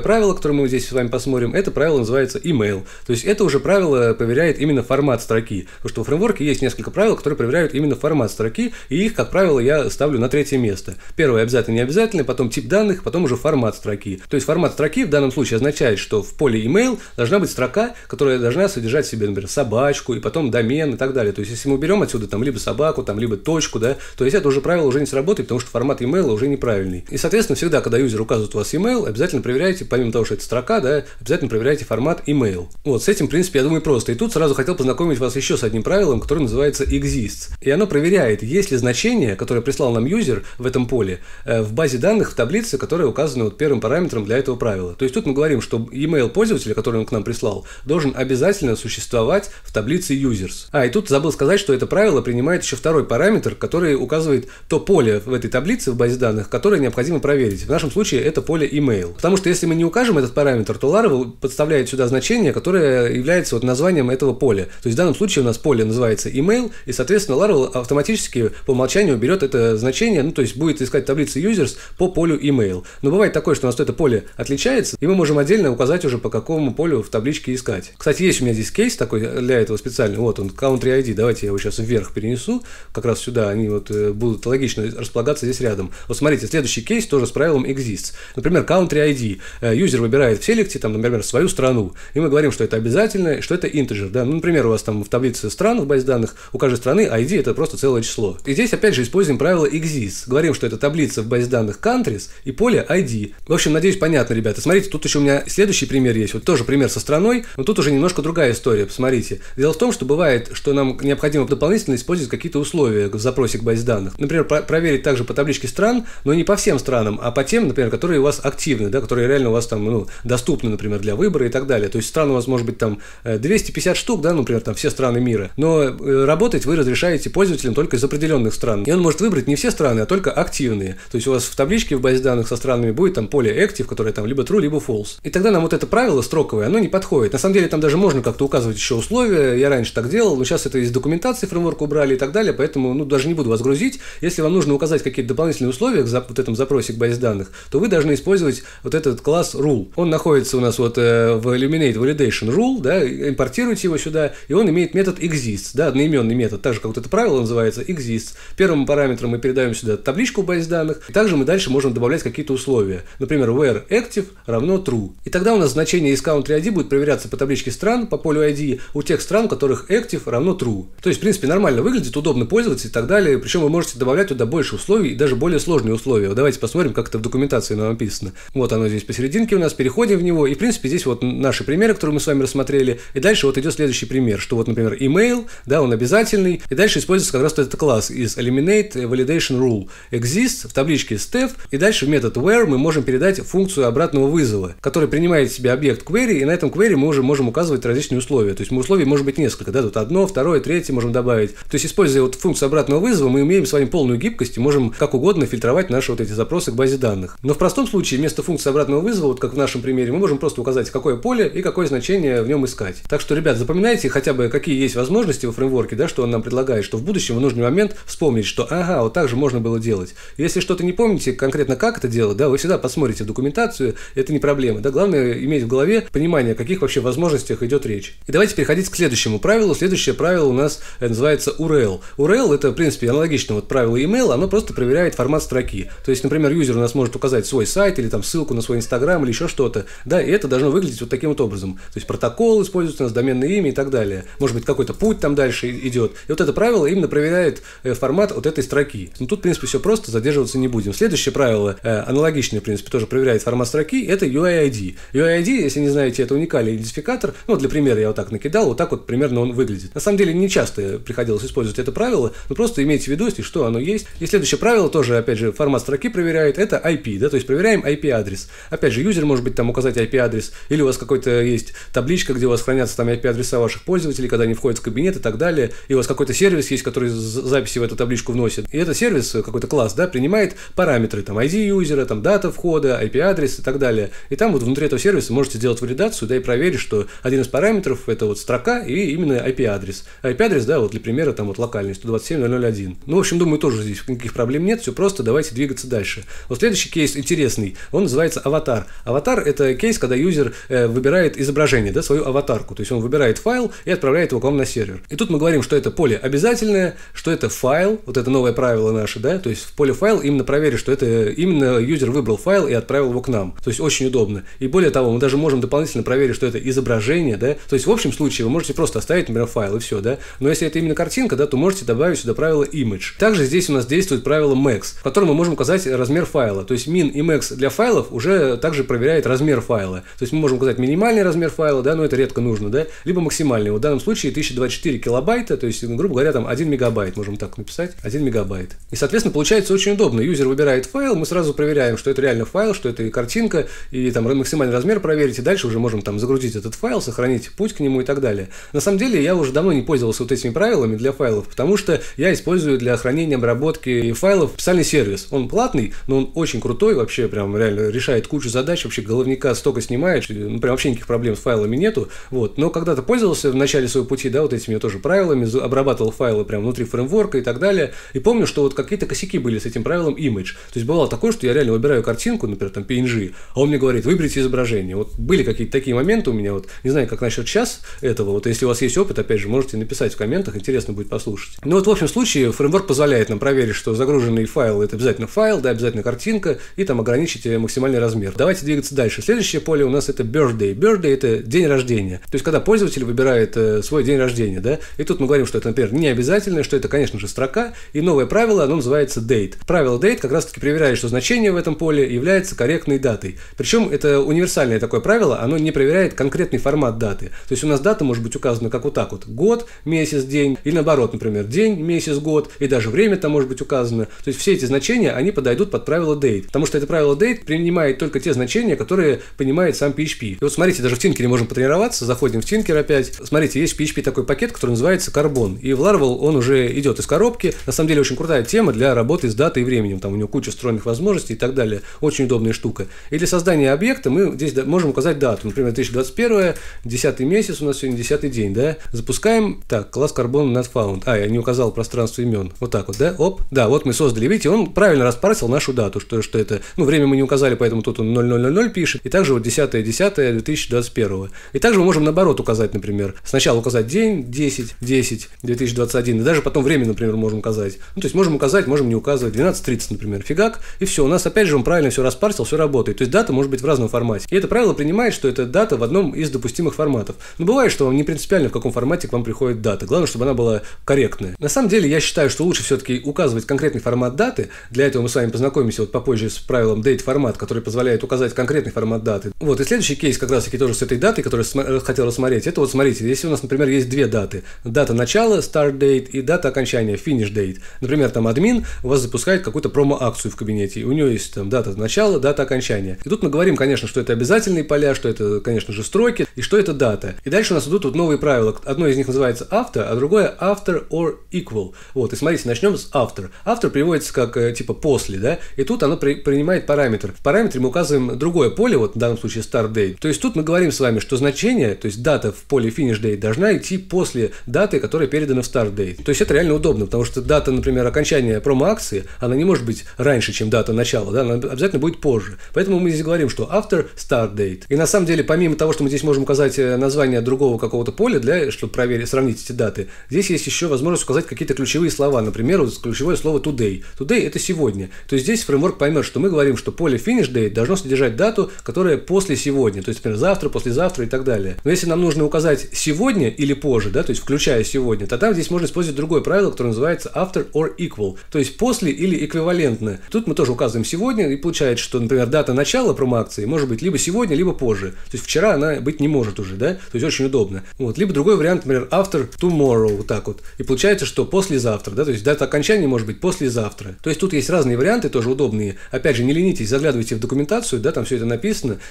правило, которое мы здесь с вами посмотрим, это правило называется email. То есть это уже правило проверяет именно формат строки. Потому что в фреймворке есть несколько правил, которые проверяют именно формат строки, и их, как правило, я ставлю на третье место. Первое обязательно не обязательно, потом тип данных, потом уже формат строки. То есть формат строки в данном случае означает, что в поле email должна быть строка, которая должна содержать в себе, например, собачку, и потом домен и так далее. То есть если мы уберем отсюда там либо собаку, там либо точку, да, то есть это уже правило уже не сработает, потому что формат email уже неправильный. И, соответственно, всегда, когда юзер указывает у вас email, обязательно проверяйте, помимо того, что это строка, да, обязательно проверяйте формат email. Вот, с этим, в принципе, я думаю, просто. И тут сразу хотел познакомить вас еще с одним правилом, которое называется exists. И оно проверяет, есть ли значение, которое прислал нам юзер в этом поле, э, в базе данных в таблице, которая указана вот первым параметром для этого правила. То есть тут мы говорим, что email пользователя, который он к нам прислал, должен обязательно существовать в таблице users. А, и тут забыл сказать, что это правило принимает еще второй параметр, который указывает то поле в этой таблице в базе данных, которое необходимо проверить. В нашем случае это поле email. Потому что если мы не укажем этот параметр, то Laravel подставляет сюда значение, которое является вот названием этого поля. То есть в данном случае у нас поле называется email, и, соответственно, Laravel автоматически по умолчанию берет это значение, ну, то есть будет искать таблицу users по полю email. Но бывает такое, что у нас это поле отличается, и мы можем отдельно указать уже по какому полю в табличке искать. Кстати, есть у меня здесь кейс такой для этого специально. Вот он, country ID. Давайте я его сейчас вверх перенесу, как раз сюда. Они вот э, будут логично располагаться здесь рядом. Вот смотрите, следующий кейс тоже с правилом exists. Например, country ID. Э, юзер выбирает в селекте, там, например, свою страну, и мы говорим, что это обязательно, что это integer. Да? Ну, например, у вас там в таблице стран в базе данных у каждой страны ID это просто целое число. И здесь опять же используем правило exists. Говорим, что это таблица в базе данных countries и поле ID. В общем, надеюсь, понятно, ребята. Смотрите, тут еще у меня следующий пример есть. Вот тоже пример со страной, но тут уже немножко другая история. Посмотрите. Дело в том, что бывает, что нам необходимо дополнительно использовать какие-то условия в запросе к базе данных. Например, про проверить также по табличке стран, но не по всем странам, а по тем, например, которые у вас активны, да, которые реально у вас там ну, доступны, например, для выбора и так далее. То есть стран у вас может быть там 250 э, штук, да, например, там все страны мира, но э, работать вы разрешаете пользователям только из определенных стран. И он может выбрать не все страны, а только активные. То есть у вас в табличке в базе данных со странами будет там поле active, которое там либо true, либо false. И тогда нам вот это правило строковое, оно не подходит. На самом деле там даже можно как-то указывать еще условия. Я раньше так делал, но сейчас это из документации фреймворка убрали и так далее, поэтому ну, даже не буду вас грузить. Если вам нужно указать какие-то дополнительные условия к вот этом запросе к базе данных, то вы должны использовать вот этот класс rule. Он находится у нас вот э, в Illuminate Validation Rule, да, импортируйте его сюда, и он имеет метод exists, да, одноименный метод, так же, как вот это правило называется exists. Первым параметром мы передаем сюда табличку базе данных, и также мы дальше можем добавлять какие-то условия. Например, where active равно true. И тогда у нас значение из country ID будет проверяться по табличке стран, по полю ID, у тех стран, у которых active равно true. То есть, в принципе, нормально выглядит, удобно пользоваться и так далее. Причем вы можете добавлять туда больше условий и даже более сложные условия. Давайте посмотрим, как это в документации нам написано. Вот оно здесь посерединке у нас, переходим в него. И, в принципе, здесь вот наши примеры, которые мы с вами рассмотрели. И дальше вот идет следующий пример, что вот, например, email, да, он обязательный. И дальше используется как раз этот класс из eliminate validation rule exists в табличке step. И дальше в метод where мы можем передать функцию обратного вызова, который принимает в себя объект query, и на этом query мы уже можем указывать различные условия. То есть мы условий может быть несколько, да, тут одно, второе, третье можем добавить. То есть используя вот функцию обратного вызова, мы имеем с вами полную гибкость и можем как угодно фильтровать наши вот эти запросы к базе данных. Но в простом случае вместо функции обратного вызова, вот как в нашем примере, мы можем просто указать, какое поле и какое значение в нем искать. Так что, ребят, запоминайте хотя бы, какие есть возможности во фреймворке, да, что он нам предлагает, что в будущем в нужный момент вспомнить, что ага, вот так же можно было делать. Если что-то не помните конкретно, как это делать, да, вы всегда посмотрите документацию, это не проблема. Да, главное иметь в голове понимание, о каких вообще возможностях идет речь. И давайте переходить к следующему правилу. Следующее правило у нас э, называется URL. URL это, в принципе, аналогично вот правилу email, оно просто проверяет формат строки. То есть, например, юзер у нас может указать свой сайт или там ссылку на свой инстаграм или еще что-то, да, и это должно выглядеть вот таким вот образом. То есть протокол используется у нас, доменное имя и так далее. Может быть, какой-то путь там дальше идет. И вот это правило именно проверяет э, формат вот этой строки. Ну, тут, в принципе, все просто, задерживаться не будем. Следующее правило, э, аналогичное, в принципе, тоже проверяет формат строки, это UID. UID, если не знаете, это уникальный идентификатор. Ну, для примера я вот так накидал, вот так вот примерно он выглядит. На самом деле, не часто приходилось использовать это правило, но просто имейте в виду, если что, оно есть. И следующее правило тоже, опять же, формат строки проверяет, это IP, да, то есть проверяем IP-адрес. Опять же, юзер может быть, там указать IP-адрес, или у вас какой-то есть табличка, где у вас хранятся там IP-адреса ваших пользователей, когда они входят в кабинет и так далее, и у вас какой-то сервис есть, который записи в эту табличку вносит. И этот сервис, какой-то класс, да, принимает параметры, там, ID юзера, там, дата входа, IP-адрес и так далее. И там вот внутри этого сервиса можете сделать валидацию, да, и проверить, что один из параметров это вот строка и именно IP-адрес. IP-адрес, да, вот для примера, там вот локальный 127.001. Ну, в общем, думаю, тоже здесь никаких проблем нет, все просто, давайте двигаться дальше. Вот следующий кейс интересный, он называется аватар. Аватар – это кейс, когда юзер э, выбирает изображение, да, свою аватарку, то есть он выбирает файл и отправляет его к вам на сервер. И тут мы говорим, что это поле обязательное, что это файл, вот это новое правило наше, да, то есть в поле файл именно проверить, что это именно юзер выбрал файл и отправил его к нам. То есть очень удобно. И более того, мы даже можем дополнительно проверить, что это изображение, да, то есть в общем случае вы можете просто оставить, например, файл и все, да, но если это именно картинка, да, то можете добавить сюда правило image. Также здесь у нас действует правило max, в котором мы можем указать размер файла, то есть min и max для файлов уже также проверяет размер файла. То есть мы можем указать минимальный размер файла, да, но это редко нужно, да, либо максимальный. Вот в данном случае 1024 килобайта, то есть, грубо говоря, там 1 мегабайт, можем так написать, 1 мегабайт. И, соответственно, получается очень удобно. Юзер выбирает файл, мы сразу проверяем, что это реально файл, что это картинка, и там максимальный размер проверить, и дальше уже можем там загрузить этот файл, сохранить путь к нему и так далее. На самом деле, я уже давно не пользовался вот этими правилами для файлов, потому что я использую для хранения, обработки файлов специальный сервис. Он платный, но он очень крутой, вообще прям реально решает кучу задач, вообще головника столько снимает, ну прям вообще никаких проблем с файлами нету. Вот. Но когда-то пользовался в начале своего пути, да, вот этими тоже правилами, обрабатывал файлы прям внутри фреймворка и так далее. И помню, что вот какие-то косяки были с этим правилом image. То есть бывало такое, что я реально выбираю картинку, например, там PNG, а он мне говорит, выберите изображение. Вот были какие-то такие моменты у меня, вот не знаю, как насчет сейчас этого, вот если у вас есть опыт, опять же, можете написать в комментах, интересно будет послушать. Ну вот в общем случае фреймворк позволяет нам проверить, что загруженный файл это обязательно файл, да, обязательно картинка, и там ограничить максимальный размер. Давайте двигаться дальше. Следующее поле у нас это birthday. Birthday это день рождения. То есть когда пользователь выбирает э, свой день рождения, да, и тут мы говорим, что это, например, не обязательно, что это, конечно же, строка, и новое правило, оно называется date. Правило date как раз-таки проверяет, что значение в этом поле является корректной датой. Причем это универсальное такое правило, оно не проверяет конкретный формат даты. То есть у нас дата может быть указана как вот так вот, год, месяц, день, или наоборот, например, день, месяц, год, и даже время там может быть указано. То есть все эти значения, они подойдут под правило date, потому что это правило date принимает только те значения, которые понимает сам PHP. И вот смотрите, даже в Тинкере можем потренироваться, заходим в Тинкер опять. Смотрите, есть в PHP такой пакет, который называется Carbon, и в Laravel он уже идет из коробки. На самом деле очень крутая тема для работы с датой и временем, там у него куча встроенных возможностей и так далее. Очень удобная штука. И для создания объекта мы здесь можем указать дату, например, 2021, 10 месяц, у нас сегодня 10 день, да? Запускаем, так, класс Carbon not found. А, я не указал пространство имен. Вот так вот, да? Оп, да, вот мы создали, видите, он правильно распарсил нашу дату, что, что это, ну, время мы не указали, поэтому тут он 0000 пишет, и также вот 10 10 2021. И также мы можем наоборот указать, например, сначала указать день 10 10 2021, и даже потом время, например, можем указать. Ну, то есть можем указать, можем не указывать, 12.30, например, фигак, и все, у нас опять же он правильно все распарсил, все работает. То есть дата может быть в разном формате. И это правило принимает, что это дата в одном из допустимых форматов. Но бывает, что вам не принципиально, в каком формате к вам приходит дата. Главное, чтобы она была корректная. На самом деле, я считаю, что лучше все-таки указывать конкретный формат даты. Для этого мы с вами познакомимся вот попозже с правилом date format, который позволяет указать конкретный формат даты. Вот, и следующий кейс как раз-таки тоже с этой датой, которую я хотел рассмотреть. Это вот смотрите, если у нас, например, есть две даты. Дата начала, start date, и дата окончания, finish date. Например, там админ у вас запускает какую-то промо-акцию в кабинете, у него есть там дата начала, дата окончания. И тут мы говорим, конечно, что это обязательные поля, что это, конечно же, строки, и что это дата. И дальше у нас идут вот новые правила. Одно из них называется after, а другое after or equal. Вот, и смотрите, начнем с after. After переводится как э, типа после, да, и тут оно при, принимает параметр. В параметре мы указываем другое поле, вот в данном случае start date. То есть тут мы говорим с вами, что значение, то есть дата в поле finish date должна идти после даты, которая передана в start date. То есть это реально удобно, потому что дата, например, окончания промо-акции, она не может быть раньше, чем дата начала, да, она обязательно будет позже. Поэтому мы здесь говорим, что after start date. И на самом деле, помимо того, что мы здесь можем указать э, название другого какого-то поля, для, чтобы проверить, сравнить эти даты, здесь есть еще возможность указать какие-то ключевые слова. Например, вот ключевое слово today. Today – это сегодня. То есть здесь фреймворк поймет, что мы говорим, что поле finish date должно содержать дату, которая после сегодня. То есть, например, завтра, послезавтра и так далее. Но если нам нужно указать сегодня или позже, да, то есть включая сегодня, тогда здесь можно использовать другое правило, которое называется after or equal. То есть после или эквивалентно. Тут мы тоже указываем сегодня, и получается, что, например, дата начала промо-акции может быть либо сегодня, либо позже. То есть вчера она быть не может уже, да? То есть очень удобно. Вот. Либо другой вариант, например, after tomorrow, вот так вот. И получается, что послезавтра, да? То есть дата окончания может быть послезавтра. То есть тут есть разные варианты, тоже удобные. Опять же, не ленитесь, заглядывайте в документацию, да, там все это написано.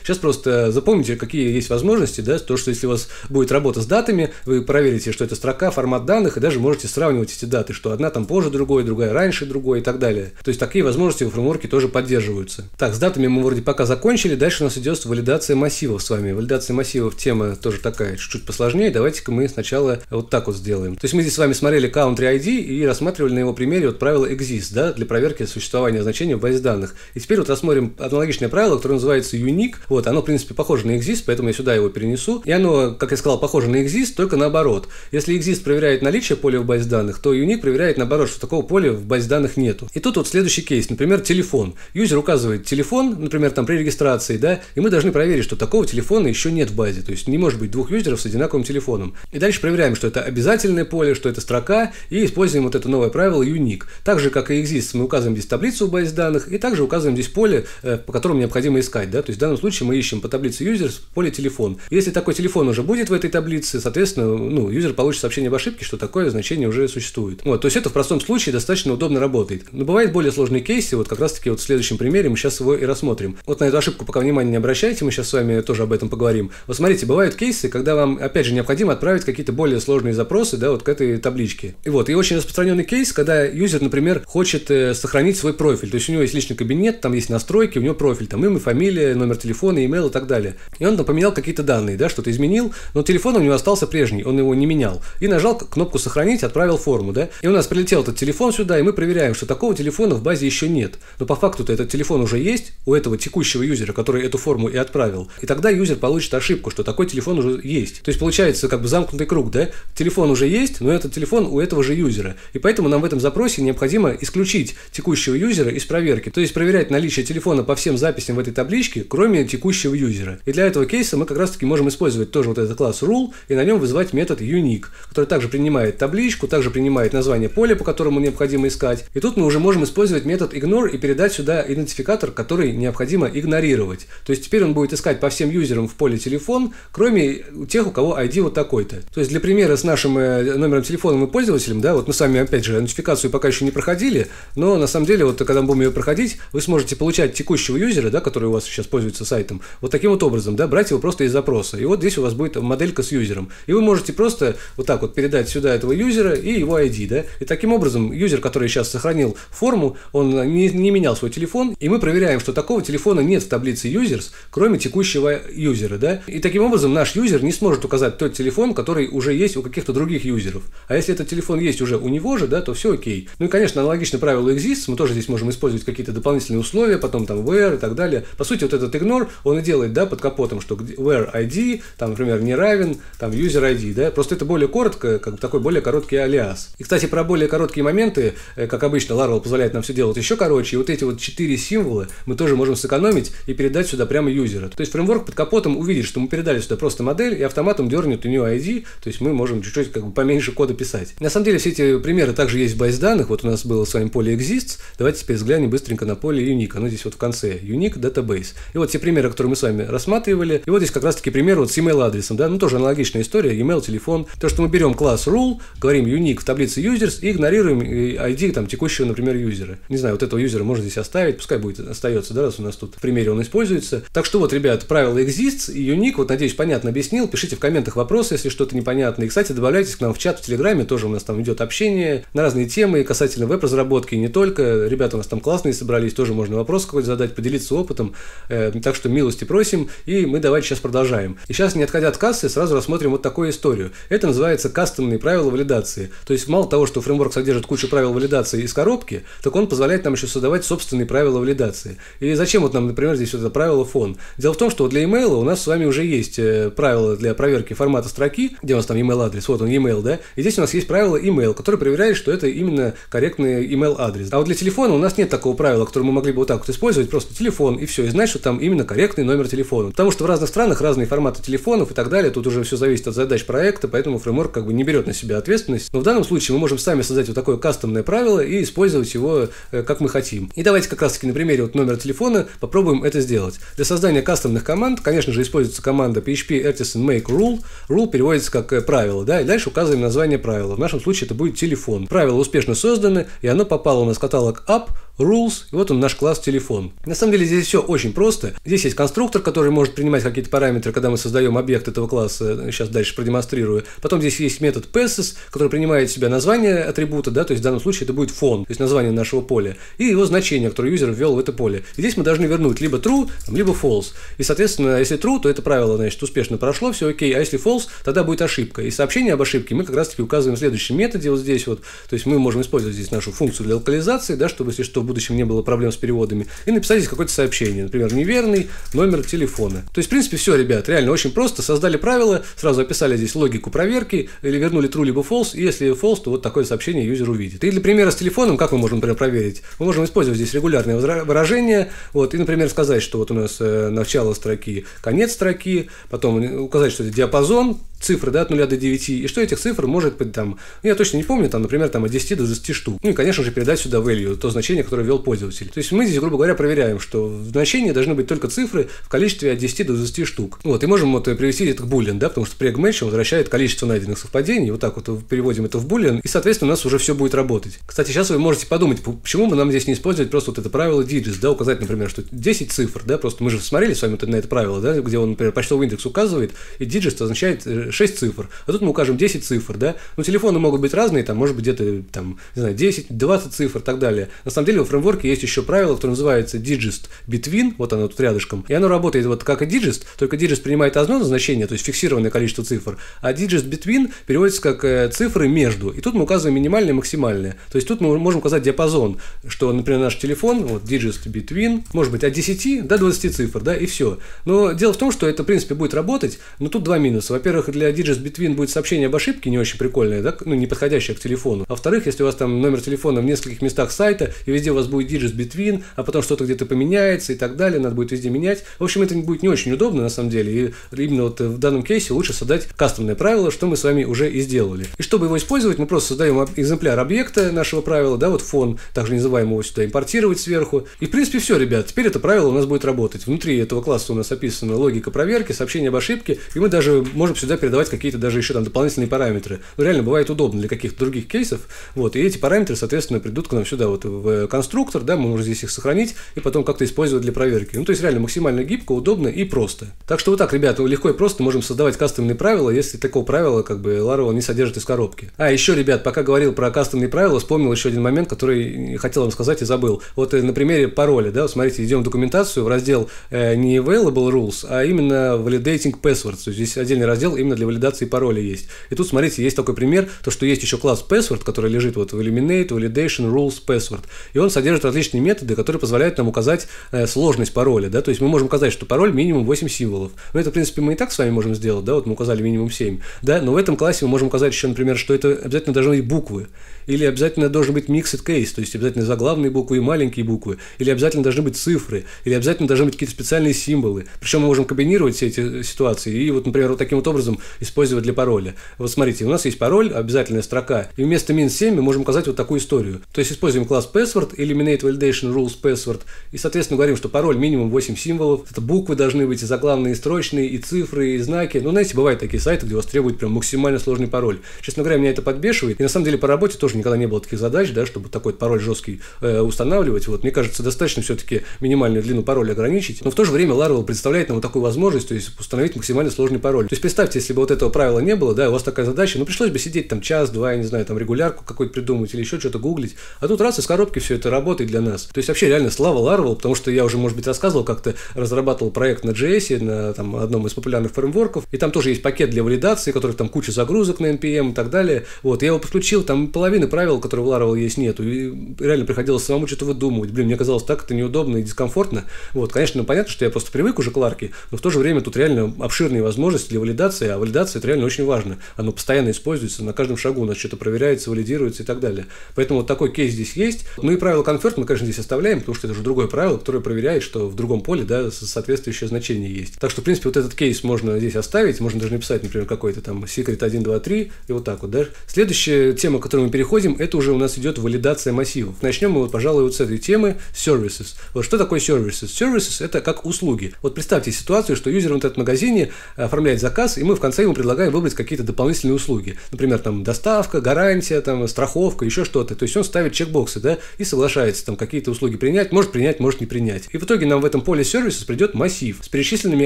Сейчас просто запомните, какие есть возможности, да, то, что если у вас будет работа с датами, вы проверите, что это строка, формат данных, и даже можете сравнивать эти даты, что одна там позже другой, другая раньше другой и так далее. То есть такие возможности в фреймворке тоже поддерживаются. Так, с датами мы вроде пока закончили, дальше у нас идет валидация массивов с вами. Валидация массивов тема тоже такая чуть-чуть посложнее. Давайте-ка мы сначала вот так вот сделаем. То есть мы здесь с вами смотрели country ID и рассматривали на его примере вот правило exist, да, для проверки существования значения в базе данных. И теперь вот рассмотрим аналогичное правило, которое называется unique. Вот, оно, в принципе, похоже на exist, поэтому я сюда его перенесу. И оно, как я сказал, похоже на exist, только наоборот. Если exist проверяет наличие поля в базе данных, то unique проверяет наоборот, что такого поля в базе данных нету. И тут вот следующий кейс, например, телефон. Юзер указывает телефон, например, там при регистрации, да, и мы должны проверить, что такого телефона еще нет в базе. То есть не может быть двух юзеров с одинаковым телефоном. И дальше проверяем, что это обязательное поле, что это строка, и используем вот это новое правило unique. Так же, как и exist, мы указываем здесь таблицу в базе данных, и также указываем здесь поле, э, по которому необходимо искать. Да? То есть в данном случае мы ищем по таблице users поле телефон. Если такой телефон уже будет в этой таблице, соответственно, ну, юзер получит сообщение об ошибке, что такое значение уже существует. Вот, то есть это в простом случае достаточно удобно работает. Но бывают более сложные кейсы, вот как раз таки вот в следующем примере мы сейчас его и рассмотрим. Вот на эту ошибку пока внимания не обращайте, мы сейчас с вами тоже об этом поговорим. Вот смотрите, бывают кейсы, когда вам, опять же, необходимо отправить какие-то более сложные запросы, да, вот к этой табличке. И вот, и очень распространенный кейс, когда юзер, например, хочет э, сохранить свой профиль, то есть у него есть личный кабинет, там есть настройки, у него профиль, там имя, фамилия, номер телефона, имейл и так далее. И он там поменял какие-то данные, да, что-то изменил, но телефон у него остался прежний, он его не менял. И нажал кнопку «Сохранить», отправил форму, да. И у нас прилетел этот телефон сюда, и мы проверяем, что такого телефона в базе еще нет. Но по факту-то этот телефон уже есть у этого текущего юзера, который эту форму и отправил. И тогда юзер получит ошибку, что такой телефон уже есть. То есть получается как бы замкнутый круг, да? Телефон уже есть, но этот телефон у этого же юзера. И поэтому нам в этом запросе необходимо исключить текущего юзера из проверки. То есть проверять наличие телефона по всем записям в этой табличке, кроме текущего юзера. И для этого кейса мы как раз таки можем использовать тоже вот этот класс rule и на нем вызвать метод unique, который также принимает табличку, также принимает название поля, по которому необходимо искать. И тут мы уже можем использовать метод ignore и передать сюда идентификатор, который необходимо игнорировать. То есть теперь он будет искать по всем юзерам в поле телефон, кроме тех, у кого ID вот такой-то. То есть для примера с нашим э, номером телефона и пользователем, да, вот мы с вами, опять же, нотификацию пока еще не проходили, но на самом деле, вот когда мы будем ее проходить, вы сможете получать текущего юзера, да, который у вас сейчас пользуется сайтом, вот таким вот образом, да, брать его просто из запроса. И вот здесь у вас будет моделька с юзером. И вы можете просто вот так вот передать сюда этого юзера и его ID, да. И таким образом юзер, который сейчас сохранил форму, он не, не менял свой телефон, и мы проверяем, что такого телефона нет в таблице users, кроме текущего юзера, да. И таким образом наш юзер не сможет указать тот телефон, который уже есть у каких-то других юзеров. А если этот телефон есть уже у него же, да, то все окей. Ну и, конечно, аналогично правилу exists, мы тоже здесь можем использовать какие-то дополнительные условия, потом там where и так далее. По сути, вот этот ignore, он и делает, да, под капотом, что where ID, там, например, не равен, там, user ID, да, просто это более коротко, как такой более короткий алиас. И, кстати, про более короткие моменты, э, как обычно, Laravel позволяет нам все делать еще короче, и вот эти вот четыре символа мы тоже можем сэкономить и передать сюда прямо юзера. То есть фреймворк под капотом увидит, что мы передали сюда просто модель, и автоматом дернет у нее ID, то есть мы можем чуть-чуть как бы поменьше кода писать. На самом деле все эти примеры также есть в базе данных, вот у нас было с вами поле exists, давайте теперь взглянем быстренько на поле unique, оно здесь вот в конце, unique database. И вот те примеры, которые мы с вами рассматривали, и вот здесь как раз таки пример вот с email адресом, да, ну тоже аналогичная история, email, телефон, то, что мы берем класс rule, говорим unique в таблице users и игнорируем ID там текущего, например, юзера. Не знаю, вот этого юзера можно здесь оставить, пускай будет остается, да, раз у нас тут в примере он используется. Так что вот, ребят, правило exists и unique, вот надеюсь, понятно объяснил, пишите в комментах вопросы, если что-то непонятно. И, кстати, добавляйтесь к нам в чат в Телеграме, тоже у нас там идет общение на разные темы касательно веб-разработки, не только. Ребята у нас там классные собрались, тоже можно вопрос какой-то задать, поделиться опытом. Э, так что милости просим, и мы давайте сейчас продолжаем. И сейчас, не отходя от кассы, сразу рассмотрим вот такую историю. Это называется кастомные правила валидации. То есть мало того, что фреймворк содержит кучу правил валидации из коробки, так он позволяет нам еще создавать собственные правила валидации. И зачем вот нам, например, здесь вот это правило фон? Дело в том, что для email у нас с вами уже есть э, правила для проверки формата строки, где у нас там email адрес, вот он email, да, и здесь у нас есть правило email, которое проверяет, что это именно корректный email адрес. А вот для телефона у нас нет такого правила, которое мы могли бы вот так вот использовать, просто телефон и все, и знать, что там именно корректный номер телефона. Потому что в разных странах разные форматы телефонов и так далее, тут уже все зависит от задач проекта, поэтому фреймворк как бы не берет на себя ответственность. Но в данном случае мы можем сами создать вот такое кастомное правило и использовать его э, как мы хотим. И давайте как раз таки на примере вот номера телефона попробуем это сделать. Для создания кастомных команд, конечно же, используется команда PHP artisan make rule. Rule переводится как э, правило, да, и дальше указываем название правила. В нашем случае это будет телефон. Правило успешно создано, и оно попало у нас в каталог app rules, и вот он наш класс телефон. На самом деле здесь все очень просто. Здесь есть конструктор, который может принимать какие-то параметры, когда мы создаем объект этого класса, сейчас дальше продемонстрирую. Потом здесь есть метод passes, который принимает в себя название атрибута, да, то есть в данном случае это будет фон, то есть название нашего поля, и его значение, которое юзер ввел в это поле. И здесь мы должны вернуть либо true, либо false. И, соответственно, если true, то это правило, значит, успешно прошло, все окей, а если false, тогда будет ошибка. И сообщение об ошибке мы как раз-таки указываем в следующем методе вот здесь вот, то есть мы можем использовать здесь нашу функцию для локализации, да, чтобы, если что, в будущем не было проблем с переводами, и написать здесь какое-то сообщение, например, неверный номер телефона. То есть, в принципе, все, ребят, реально очень просто, создали правила, сразу описали здесь логику проверки, или вернули true либо false, и если false, то вот такое сообщение юзер увидит. И для примера с телефоном, как мы можем, например, проверить? Мы можем использовать здесь регулярные выражения, вот, и, например, сказать, что вот у нас э, начало строки, конец строки, потом указать, что это диапазон, цифры, да, от 0 до 9, и что этих цифр может быть там, ну, я точно не помню, там, например, там от 10 до 20 штук. Ну и, конечно же, передать сюда value, то значение, которое ввел пользователь. То есть мы здесь, грубо говоря, проверяем, что в значении должны быть только цифры в количестве от 10 до 20 штук. Вот, и можем вот привести это к boolean, да, потому что preg match возвращает количество найденных совпадений, вот так вот переводим это в boolean, и, соответственно, у нас уже все будет работать. Кстати, сейчас вы можете подумать, почему бы нам здесь не использовать просто вот это правило digits, да, указать, например, что 10 цифр, да, просто мы же смотрели с вами на это правило, да, где он, например, почтовый индекс указывает, и digits означает 6 э, цифр. А тут мы укажем 10 цифр, да? Ну, телефоны могут быть разные, там, может быть, где-то, там, не знаю, 10, 20 цифр и так далее. На самом деле, во фреймворке есть еще правило, которое называется digest between, вот оно тут рядышком, и оно работает вот как и digest, только digest принимает одно значение, то есть фиксированное количество цифр, а digest between переводится как э, цифры между. И тут мы указываем минимальное и максимальное. То есть тут мы можем указать диапазон, что, например, наш телефон, вот digest between, может быть, от 10 до 20 цифр, да, и все. Но дело в том, что это, в принципе, будет работать, но тут два минуса. Во-первых, для digest between будет сообщение об ошибке не очень прикольное, да, ну, не подходящее к телефону. А во-вторых, если у вас там номер телефона в нескольких местах сайта, и везде у вас будет digits between, а потом что-то где-то поменяется и так далее, надо будет везде менять. В общем, это будет не очень удобно, на самом деле, и именно вот в данном кейсе лучше создать кастомное правило, что мы с вами уже и сделали. И чтобы его использовать, мы просто создаем экземпляр объекта нашего правила, да, вот фон, также не забываем его сюда импортировать сверху. И, в принципе, все, ребят, теперь это правило у нас будет работать. Внутри этого класса у нас описана логика проверки, сообщение об ошибке, и мы даже можем сюда передавать какие-то даже еще там дополнительные параметры. Ну, реально бывает удобно для каких-то других кейсов. Вот, и эти параметры, соответственно, придут к нам сюда вот в конструктор, да, мы можем здесь их сохранить и потом как-то использовать для проверки. Ну, то есть реально максимально гибко, удобно и просто. Так что вот так, ребята, легко и просто можем создавать кастомные правила, если такого правила, как бы, Laravel не содержит из коробки. А, еще, ребят, пока говорил про кастомные правила, вспомнил еще один момент, который хотел вам сказать и забыл. Вот э, на примере пароля, да, смотрите, идем в документацию, в раздел э, не available rules, а именно validating passwords. То есть здесь отдельный раздел именно для валидации пароля есть. И тут, смотрите, есть такой пример, то, что есть еще класс password, который лежит вот в eliminate, validation, rules, password. И он содержит различные методы, которые позволяют нам указать э, сложность пароля, да, то есть мы можем указать, что пароль минимум 8 символов. Но это, в принципе, мы и так с вами можем сделать, да, вот мы указали минимум 7, да, но в этом классе мы можем указать еще, например, что это обязательно должны быть буквы, или обязательно должен быть mixed case, то есть обязательно заглавные буквы и маленькие буквы, или обязательно должны быть цифры, или обязательно должны быть какие-то специальные символы. Причем мы можем комбинировать все эти ситуации и вот, например, вот таким вот образом использовать для пароля. Вот смотрите, у нас есть пароль, обязательная строка, и вместо min7 мы можем указать вот такую историю. То есть используем класс password, eliminate validation rules password, и, соответственно, говорим, что пароль минимум 8 символов, это буквы должны быть и заглавные, и строчные, и цифры, и знаки. Ну, знаете, бывают такие сайты, где у вас требуют прям максимально сложный пароль. Честно говоря, меня это подбешивает, и на самом деле по работе тоже никогда не было таких задач, да, чтобы такой пароль жесткий э, устанавливать. Вот, мне кажется, достаточно все-таки минимальную длину пароля ограничить, но в то же время Laravel представляет нам вот такую возможность, то есть установить максимально сложный пароль. То есть представьте, если бы вот этого правила не было, да, у вас такая задача, ну пришлось бы сидеть там час-два, я не знаю, там регулярку какой-то придумать или еще что-то гуглить, а тут раз из коробки все это работает для нас. То есть вообще реально слава Laravel, потому что я уже, может быть, рассказывал, как-то разрабатывал проект на JS, на там, одном из популярных фреймворков, и там тоже есть пакет для валидации, который там куча загрузок на NPM и так далее. Вот, я его подключил, там половины правил, которые в Laravel есть, нету, и реально приходилось самому что-то выдумывать. Блин, мне казалось так это неудобно и дискомфортно. Вот, конечно, ну, понятно, что я просто привык уже к Ларке, но в то же время тут реально обширные возможности для валидации, а валидация это реально очень важно. Оно постоянно используется, на каждом шагу у нас что-то проверяется, валидируется и так далее. Поэтому вот такой кейс здесь есть. Ну и правило конферт мы, конечно, здесь оставляем, потому что это уже другое правило, которое проверяет, что в другом поле, да, соответствующее значение есть. Так что, в принципе, вот этот кейс можно здесь оставить, можно даже написать, например, какой-то там secret 1, 2, 3 и вот так вот, да. Следующая тема, к которой мы переходим, это уже у нас идет валидация массивов. Начнем мы, вот, пожалуй, вот с этой темы services. Вот что такое services? Services – это как услуги. Вот представьте ситуацию, что юзер в интернет-магазине оформляет заказ, и мы в конце конце ему предлагаем выбрать какие-то дополнительные услуги. Например, там доставка, гарантия, там страховка, еще что-то. То есть он ставит чекбоксы, да, и соглашается там какие-то услуги принять, может принять, может не принять. И в итоге нам в этом поле сервиса придет массив с перечисленными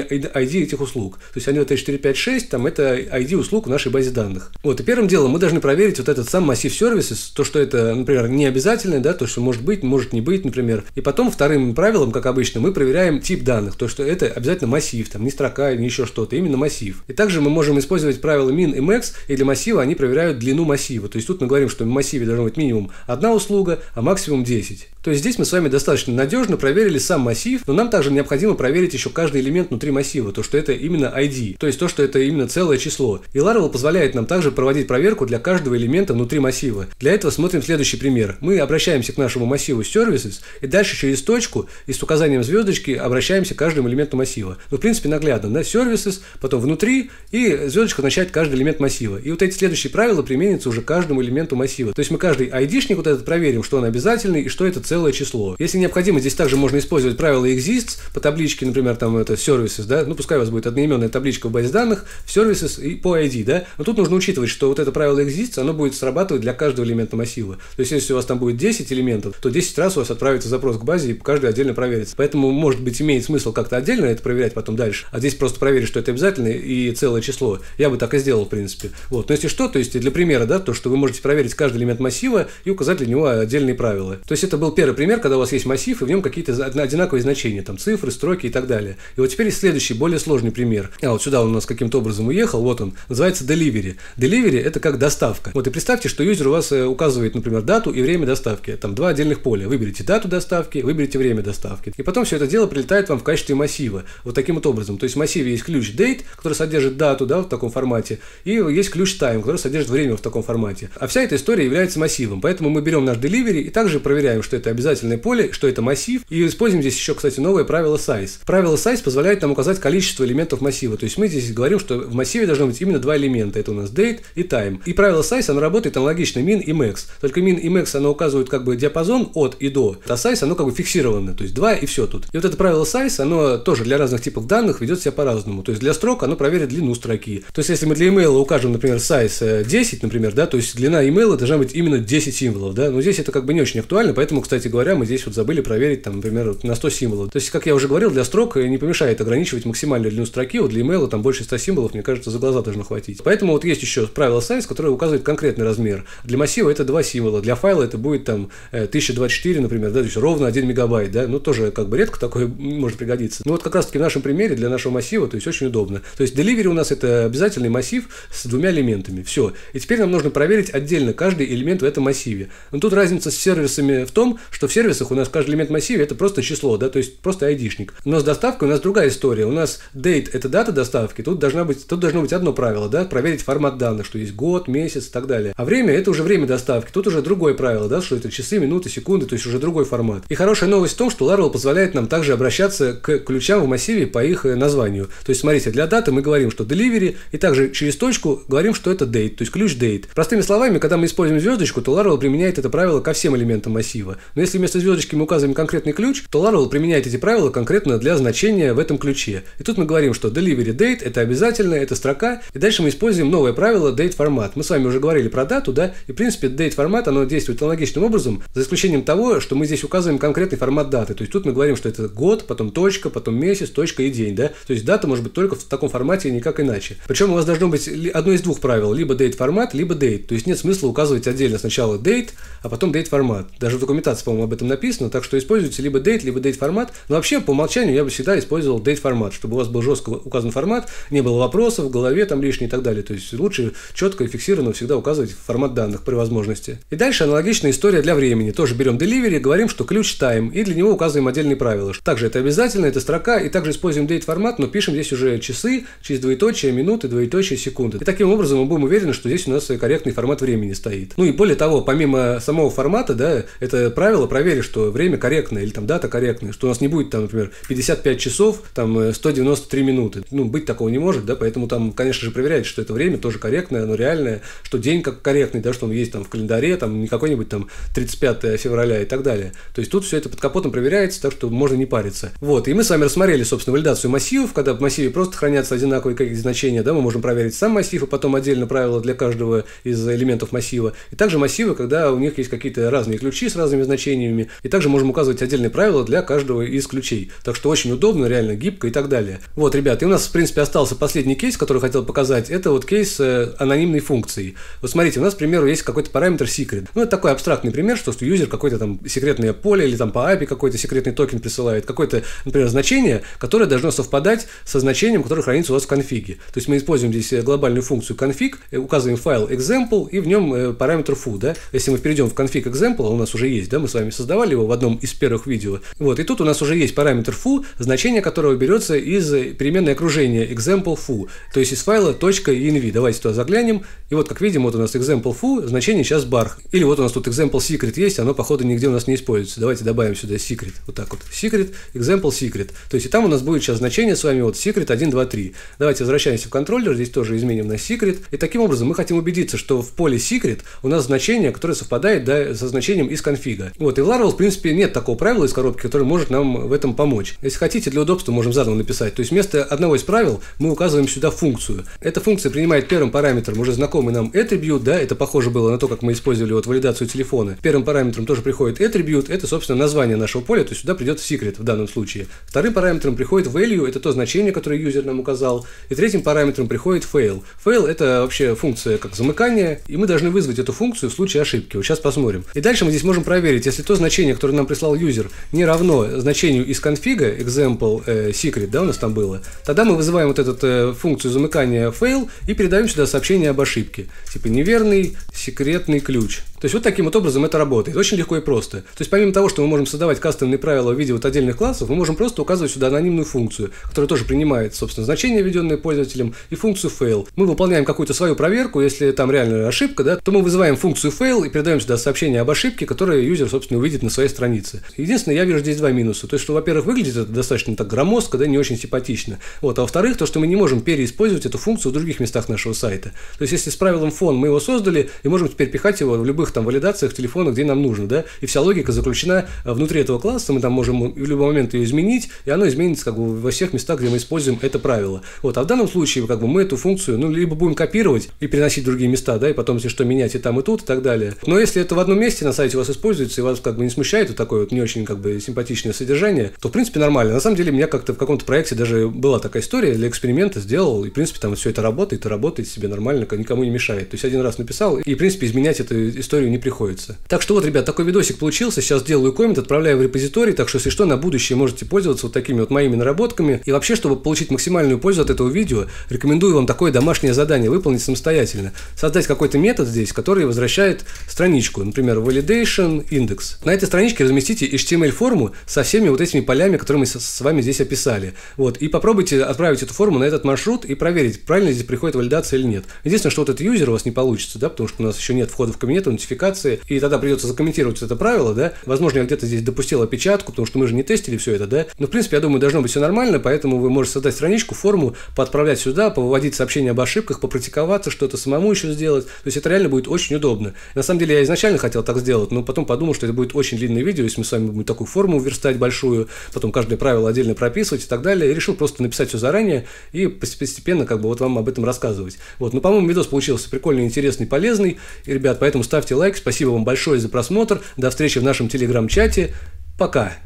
ID этих услуг. То есть они вот эти 4, 5, 6, там это ID услуг в нашей базе данных. Вот, и первым делом мы должны проверить вот этот сам массив сервисов, то, что это, например, не обязательно, да, то, что может быть, может не быть, например. И потом вторым правилом, как обычно, мы проверяем тип данных, то, что это обязательно массив, там, не строка, не еще что-то, именно массив. И также мы можем использовать правила min и max, и для массива они проверяют длину массива. То есть тут мы говорим, что в массиве должно быть минимум одна услуга, а максимум 10. То есть здесь мы с вами достаточно надежно проверили сам массив, но нам также необходимо проверить еще каждый элемент внутри массива, то что это именно ID, то есть то, что это именно целое число. И Laravel позволяет нам также проводить проверку для каждого элемента внутри массива. Для этого смотрим следующий пример. Мы обращаемся к нашему массиву services и дальше через точку и с указанием звездочки обращаемся к каждому элементу массива. Ну, в принципе, наглядно, да, services, потом внутри и звездочка означает каждый элемент массива. И вот эти следующие правила применятся уже каждому элементу массива. То есть мы каждый ID-шник вот этот проверим, что он обязательный и что это целое число. Если необходимо, здесь также можно использовать правила exists по табличке, например, там это services, да, ну пускай у вас будет одноименная табличка в базе данных, services и по ID, да, но тут нужно учитывать, что вот это правило exists, оно будет срабатывать для каждого элемента массива. То есть если у вас там будет 10 элементов, то 10 раз у вас отправится запрос к базе, и каждый отдельно проверится. Поэтому, может быть, имеет смысл как-то отдельно это проверять потом дальше, а здесь просто проверить, что это обязательно и целое число. Я бы так и сделал, в принципе. Вот. Но если что, то есть для примера, да, то, что вы можете проверить каждый элемент массива и указать для него отдельные правила. То есть это был первый пример, когда у вас есть массив, и в нем какие-то одинаковые значения, там цифры, строки и так далее. И вот теперь следующий, более сложный пример. А вот сюда он у нас каким-то образом уехал, вот он, называется delivery. Delivery – это как доставка. Вот и представьте, что юзер у вас э, указывает, например, дату и время доставки. Там два отдельных поля. Выберите дату доставки, выберите время доставки. И потом все это дело прилетает вам в качестве массива. Вот таким вот образом. То есть в массиве есть ключ date, который содержит дату, да, в таком формате, и есть ключ time, который содержит время в таком формате. А вся эта история является массивом. Поэтому мы берем наш delivery и также проверяем, что это обязательное поле, что это массив. И используем здесь еще, кстати, новое правило size. Правило size позволяет нам указать количество элементов массива. То есть мы здесь говорим, что в массиве должно быть именно два элемента. Это у нас date и time. И правило size, оно работает аналогично min и max. Только min и max, оно указывает как бы диапазон от и до. А size, оно как бы фиксировано. То есть 2 и все тут. И вот это правило size, оно тоже для разных типов данных ведет себя по-разному. То есть для строк оно проверит длину строки. То есть если мы для email укажем, например, size 10, э, например, да, то есть длина email должна быть именно 10 символов, да. Но здесь это как бы не очень актуально, поэтому, кстати говоря, мы здесь вот забыли проверить, там, например, на 100 символов. То есть, как я уже говорил, для строк не помешает ограничивать максимальную длину строки. Вот для email там больше 100 символов, мне кажется, за глаза должно хватить. Поэтому вот есть еще правило size, которое указывает конкретный размер. Для массива это два символа, для файла это будет там 1024, э, например, да, то есть ровно 1 мегабайт, да, ну тоже как бы редко такое может пригодиться. Ну вот как раз таки в нашем примере для нашего массива, то есть очень удобно. То есть delivery у нас это обязательный массив с двумя элементами. Все. И теперь нам нужно проверить отдельно каждый элемент в этом массиве. Но тут разница с сервисами в том, что в сервисах у нас каждый элемент массива это просто число, да, то есть просто айдишник. Но с доставкой у нас другая история. У нас date это дата доставки, тут должна быть, тут должно быть одно правило, да, проверить формат данных, что есть год, месяц и так далее. А время это уже время доставки. Тут уже другое правило, да, что это часы, минуты, секунды, то есть уже другой формат. И хорошая новость в том, что Laravel позволяет нам также обращаться к ключам в массиве по их э, названию. То есть, смотрите, для даты мы говорим, что delivery, и также через точку говорим, что это date, то есть ключ date. Простыми словами, когда мы используем звездочку, то Laravel применяет это правило ко всем элементам массива. Но если вместо звездочки мы указываем конкретный ключ, то Laravel применяет эти правила конкретно для значения в этом ключе. И тут мы говорим, что delivery date это обязательно, это строка, и дальше мы используем новое правило date формат. Мы с вами уже говорили про дату, да, и в принципе date формат, оно действует аналогичным образом, за исключением того, что мы здесь указываем конкретный формат даты. То есть тут мы говорим, что это год, потом точка, потом месяц, точка и день, да. То есть дата может быть только в таком формате и никак иначе. Причем у вас должно быть одно из двух правил, либо date формат, либо date. То есть нет смысла указывать отдельно сначала date, а потом date формат. Даже в документации, по-моему, об этом написано, так что используйте либо date, либо date формат. Но вообще по умолчанию я бы всегда использовал date формат, чтобы у вас был жестко указан формат, не было вопросов в голове там лишние и так далее. То есть лучше четко и фиксированно всегда указывать формат данных при возможности. И дальше аналогичная история для времени. Тоже берем delivery, говорим, что ключ time, и для него указываем отдельные правила. Также это обязательно, это строка, и также используем date формат, но пишем здесь уже часы, через двоеточие, минуты, двоеточие, секунды. И таким образом мы будем уверены, что здесь у нас корректный формат времени стоит. Ну и более того, помимо самого формата, да, это правило правило, проверишь, что время корректное или там дата корректная, что у нас не будет там, например, 55 часов, там 193 минуты. Ну, быть такого не может, да, поэтому там, конечно же, проверяете, что это время тоже корректное, оно реальное, что день как корректный, да, что он есть там в календаре, там не какой-нибудь там 35 февраля и так далее. То есть тут все это под капотом проверяется, так что можно не париться. Вот, и мы с вами рассмотрели, собственно, валидацию массивов, когда в массиве просто хранятся одинаковые какие-то значения, да, мы можем проверить сам массив, и потом отдельно правила для каждого из элементов массива. И также массивы, когда у них есть какие-то разные ключи с разными значениями, и также можем указывать отдельные правила для каждого из ключей. Так что очень удобно, реально гибко и так далее. Вот, ребят, и у нас, в принципе, остался последний кейс, который хотел показать. Это вот кейс э, анонимной функции. Вот смотрите, у нас, к примеру, есть какой-то параметр secret. Ну, это такой абстрактный пример, что юзер какой-то там секретное поле или там по API какой-то секретный токен присылает, какое-то, например, значение, которое должно совпадать со значением, которое хранится у вас в конфиге. То есть мы используем здесь э, глобальную функцию config, э, указываем файл example и в нем параметр foo, да. Если мы перейдем в config example, у нас уже есть, да, мы с вами создавали его в одном из первых видео. Вот, и тут у нас уже есть параметр foo, значение которого берется из переменной окружения example foo, то есть из файла .env. Давайте туда заглянем. И вот, как видим, вот у нас example foo, значение сейчас bar. Или вот у нас тут example secret есть, оно, походу, нигде у нас не используется. Давайте добавим сюда secret. Вот так вот. Secret, example secret. То есть и там у нас будет сейчас значение с вами вот secret 1, 2, 3. Давайте возвращаемся в контроллер, здесь тоже изменим на secret. И таким образом мы хотим убедиться, что в поле secret у нас значение, которое совпадает да, со значением из конфига. Вот, и в Laravel, в принципе, нет такого правила из коробки, которое может нам в этом помочь. Если хотите, для удобства можем заново написать. То есть вместо одного из правил мы указываем сюда функцию. Эта функция принимает первым параметром уже знакомый нам attribute, да, это похоже было на то, как мы использовали вот валидацию телефона. Первым параметром тоже приходит attribute, это, собственно, название нашего поля, то есть сюда придет secret в данном случае. Вторым параметром приходит value, это то значение, которое юзер нам указал. И третьим параметром приходит fail. Fail это вообще функция как замыкание, и мы должны вызвать эту функцию в случае ошибки. Вот сейчас посмотрим. И дальше мы здесь можем проверить, если то значение, которое нам прислал юзер, не равно значению из конфига, example э, secret, да, у нас там было, тогда мы вызываем вот эту э, функцию замыкания fail и передаем сюда сообщение об ошибке. Типа неверный секретный ключ. То есть вот таким вот образом это работает. Очень легко и просто. То есть помимо того, что мы можем создавать кастомные правила в виде вот отдельных классов, мы можем просто указывать сюда анонимную функцию, которая тоже принимает, собственно, значение, введенное пользователем, и функцию fail. Мы выполняем какую-то свою проверку, если там реально ошибка, да, то мы вызываем функцию fail и передаем сюда сообщение об ошибке, которое юзер, собственно, увидит на своей странице. Единственное, я вижу здесь два минуса. То есть, что, во-первых, выглядит это достаточно так громоздко, да, не очень симпатично. Вот, а во-вторых, то, что мы не можем переиспользовать эту функцию в других местах нашего сайта. То есть, если с правилом фон мы его создали и можем теперь пихать его в любых там валидациях телефона, где нам нужно, да, и вся логика заключена э, внутри этого класса, мы там можем в любой момент ее изменить, и оно изменится как бы во всех местах, где мы используем это правило. Вот, а в данном случае как бы мы эту функцию, ну, либо будем копировать и переносить в другие места, да, и потом, если что, менять и там, и тут, и так далее. Но если это в одном месте на сайте у вас используется, и вас как бы не смущает вот такое вот не очень как бы симпатичное содержание, то, в принципе, нормально. На самом деле, у меня как-то в каком-то проекте даже была такая история, для эксперимента сделал, и, в принципе, там все это работает, и работает себе нормально, никому не мешает. То есть, один раз написал, и, в принципе, изменять эту историю не приходится. Так что вот, ребят, такой видосик получился, сейчас делаю коммент, отправляю в репозиторий, так что, если что, на будущее можете пользоваться вот такими вот моими наработками. И вообще, чтобы получить максимальную пользу от этого видео, рекомендую вам такое домашнее задание выполнить самостоятельно. Создать какой-то метод здесь, который возвращает страничку, например, validation index. На этой страничке разместите HTML-форму со всеми вот этими полями, которые мы с вами здесь описали. Вот, и попробуйте отправить эту форму на этот маршрут и проверить, правильно здесь приходит валидация или нет. Единственное, что вот этот юзер у вас не получится, да, потому что у нас еще нет входа в кабинет, нотификации, и тогда придется закомментировать это правило, да. Возможно, я где-то здесь допустил опечатку, потому что мы же не тестили все это, да. Но, в принципе, я думаю, должно быть все нормально, поэтому вы можете создать страничку, форму, подправлять сюда, повыводить сообщения об ошибках, попрактиковаться, что-то самому еще сделать. То есть это реально будет очень удобно. На самом деле, я изначально хотел так сделать, но потом подумал, что это будет очень длинное видео, если мы с вами будем такую форму верстать большую, потом каждое правило отдельно прописывать и так далее. И решил просто написать все заранее и постепенно как бы вот вам об этом рассказывать. Вот, ну, по-моему, видос получился прикольный, интересный, полезный. И, ребят, поэтому ставьте лайк. Спасибо вам большое за просмотр. До встречи в нашем телеграм-чате. Пока.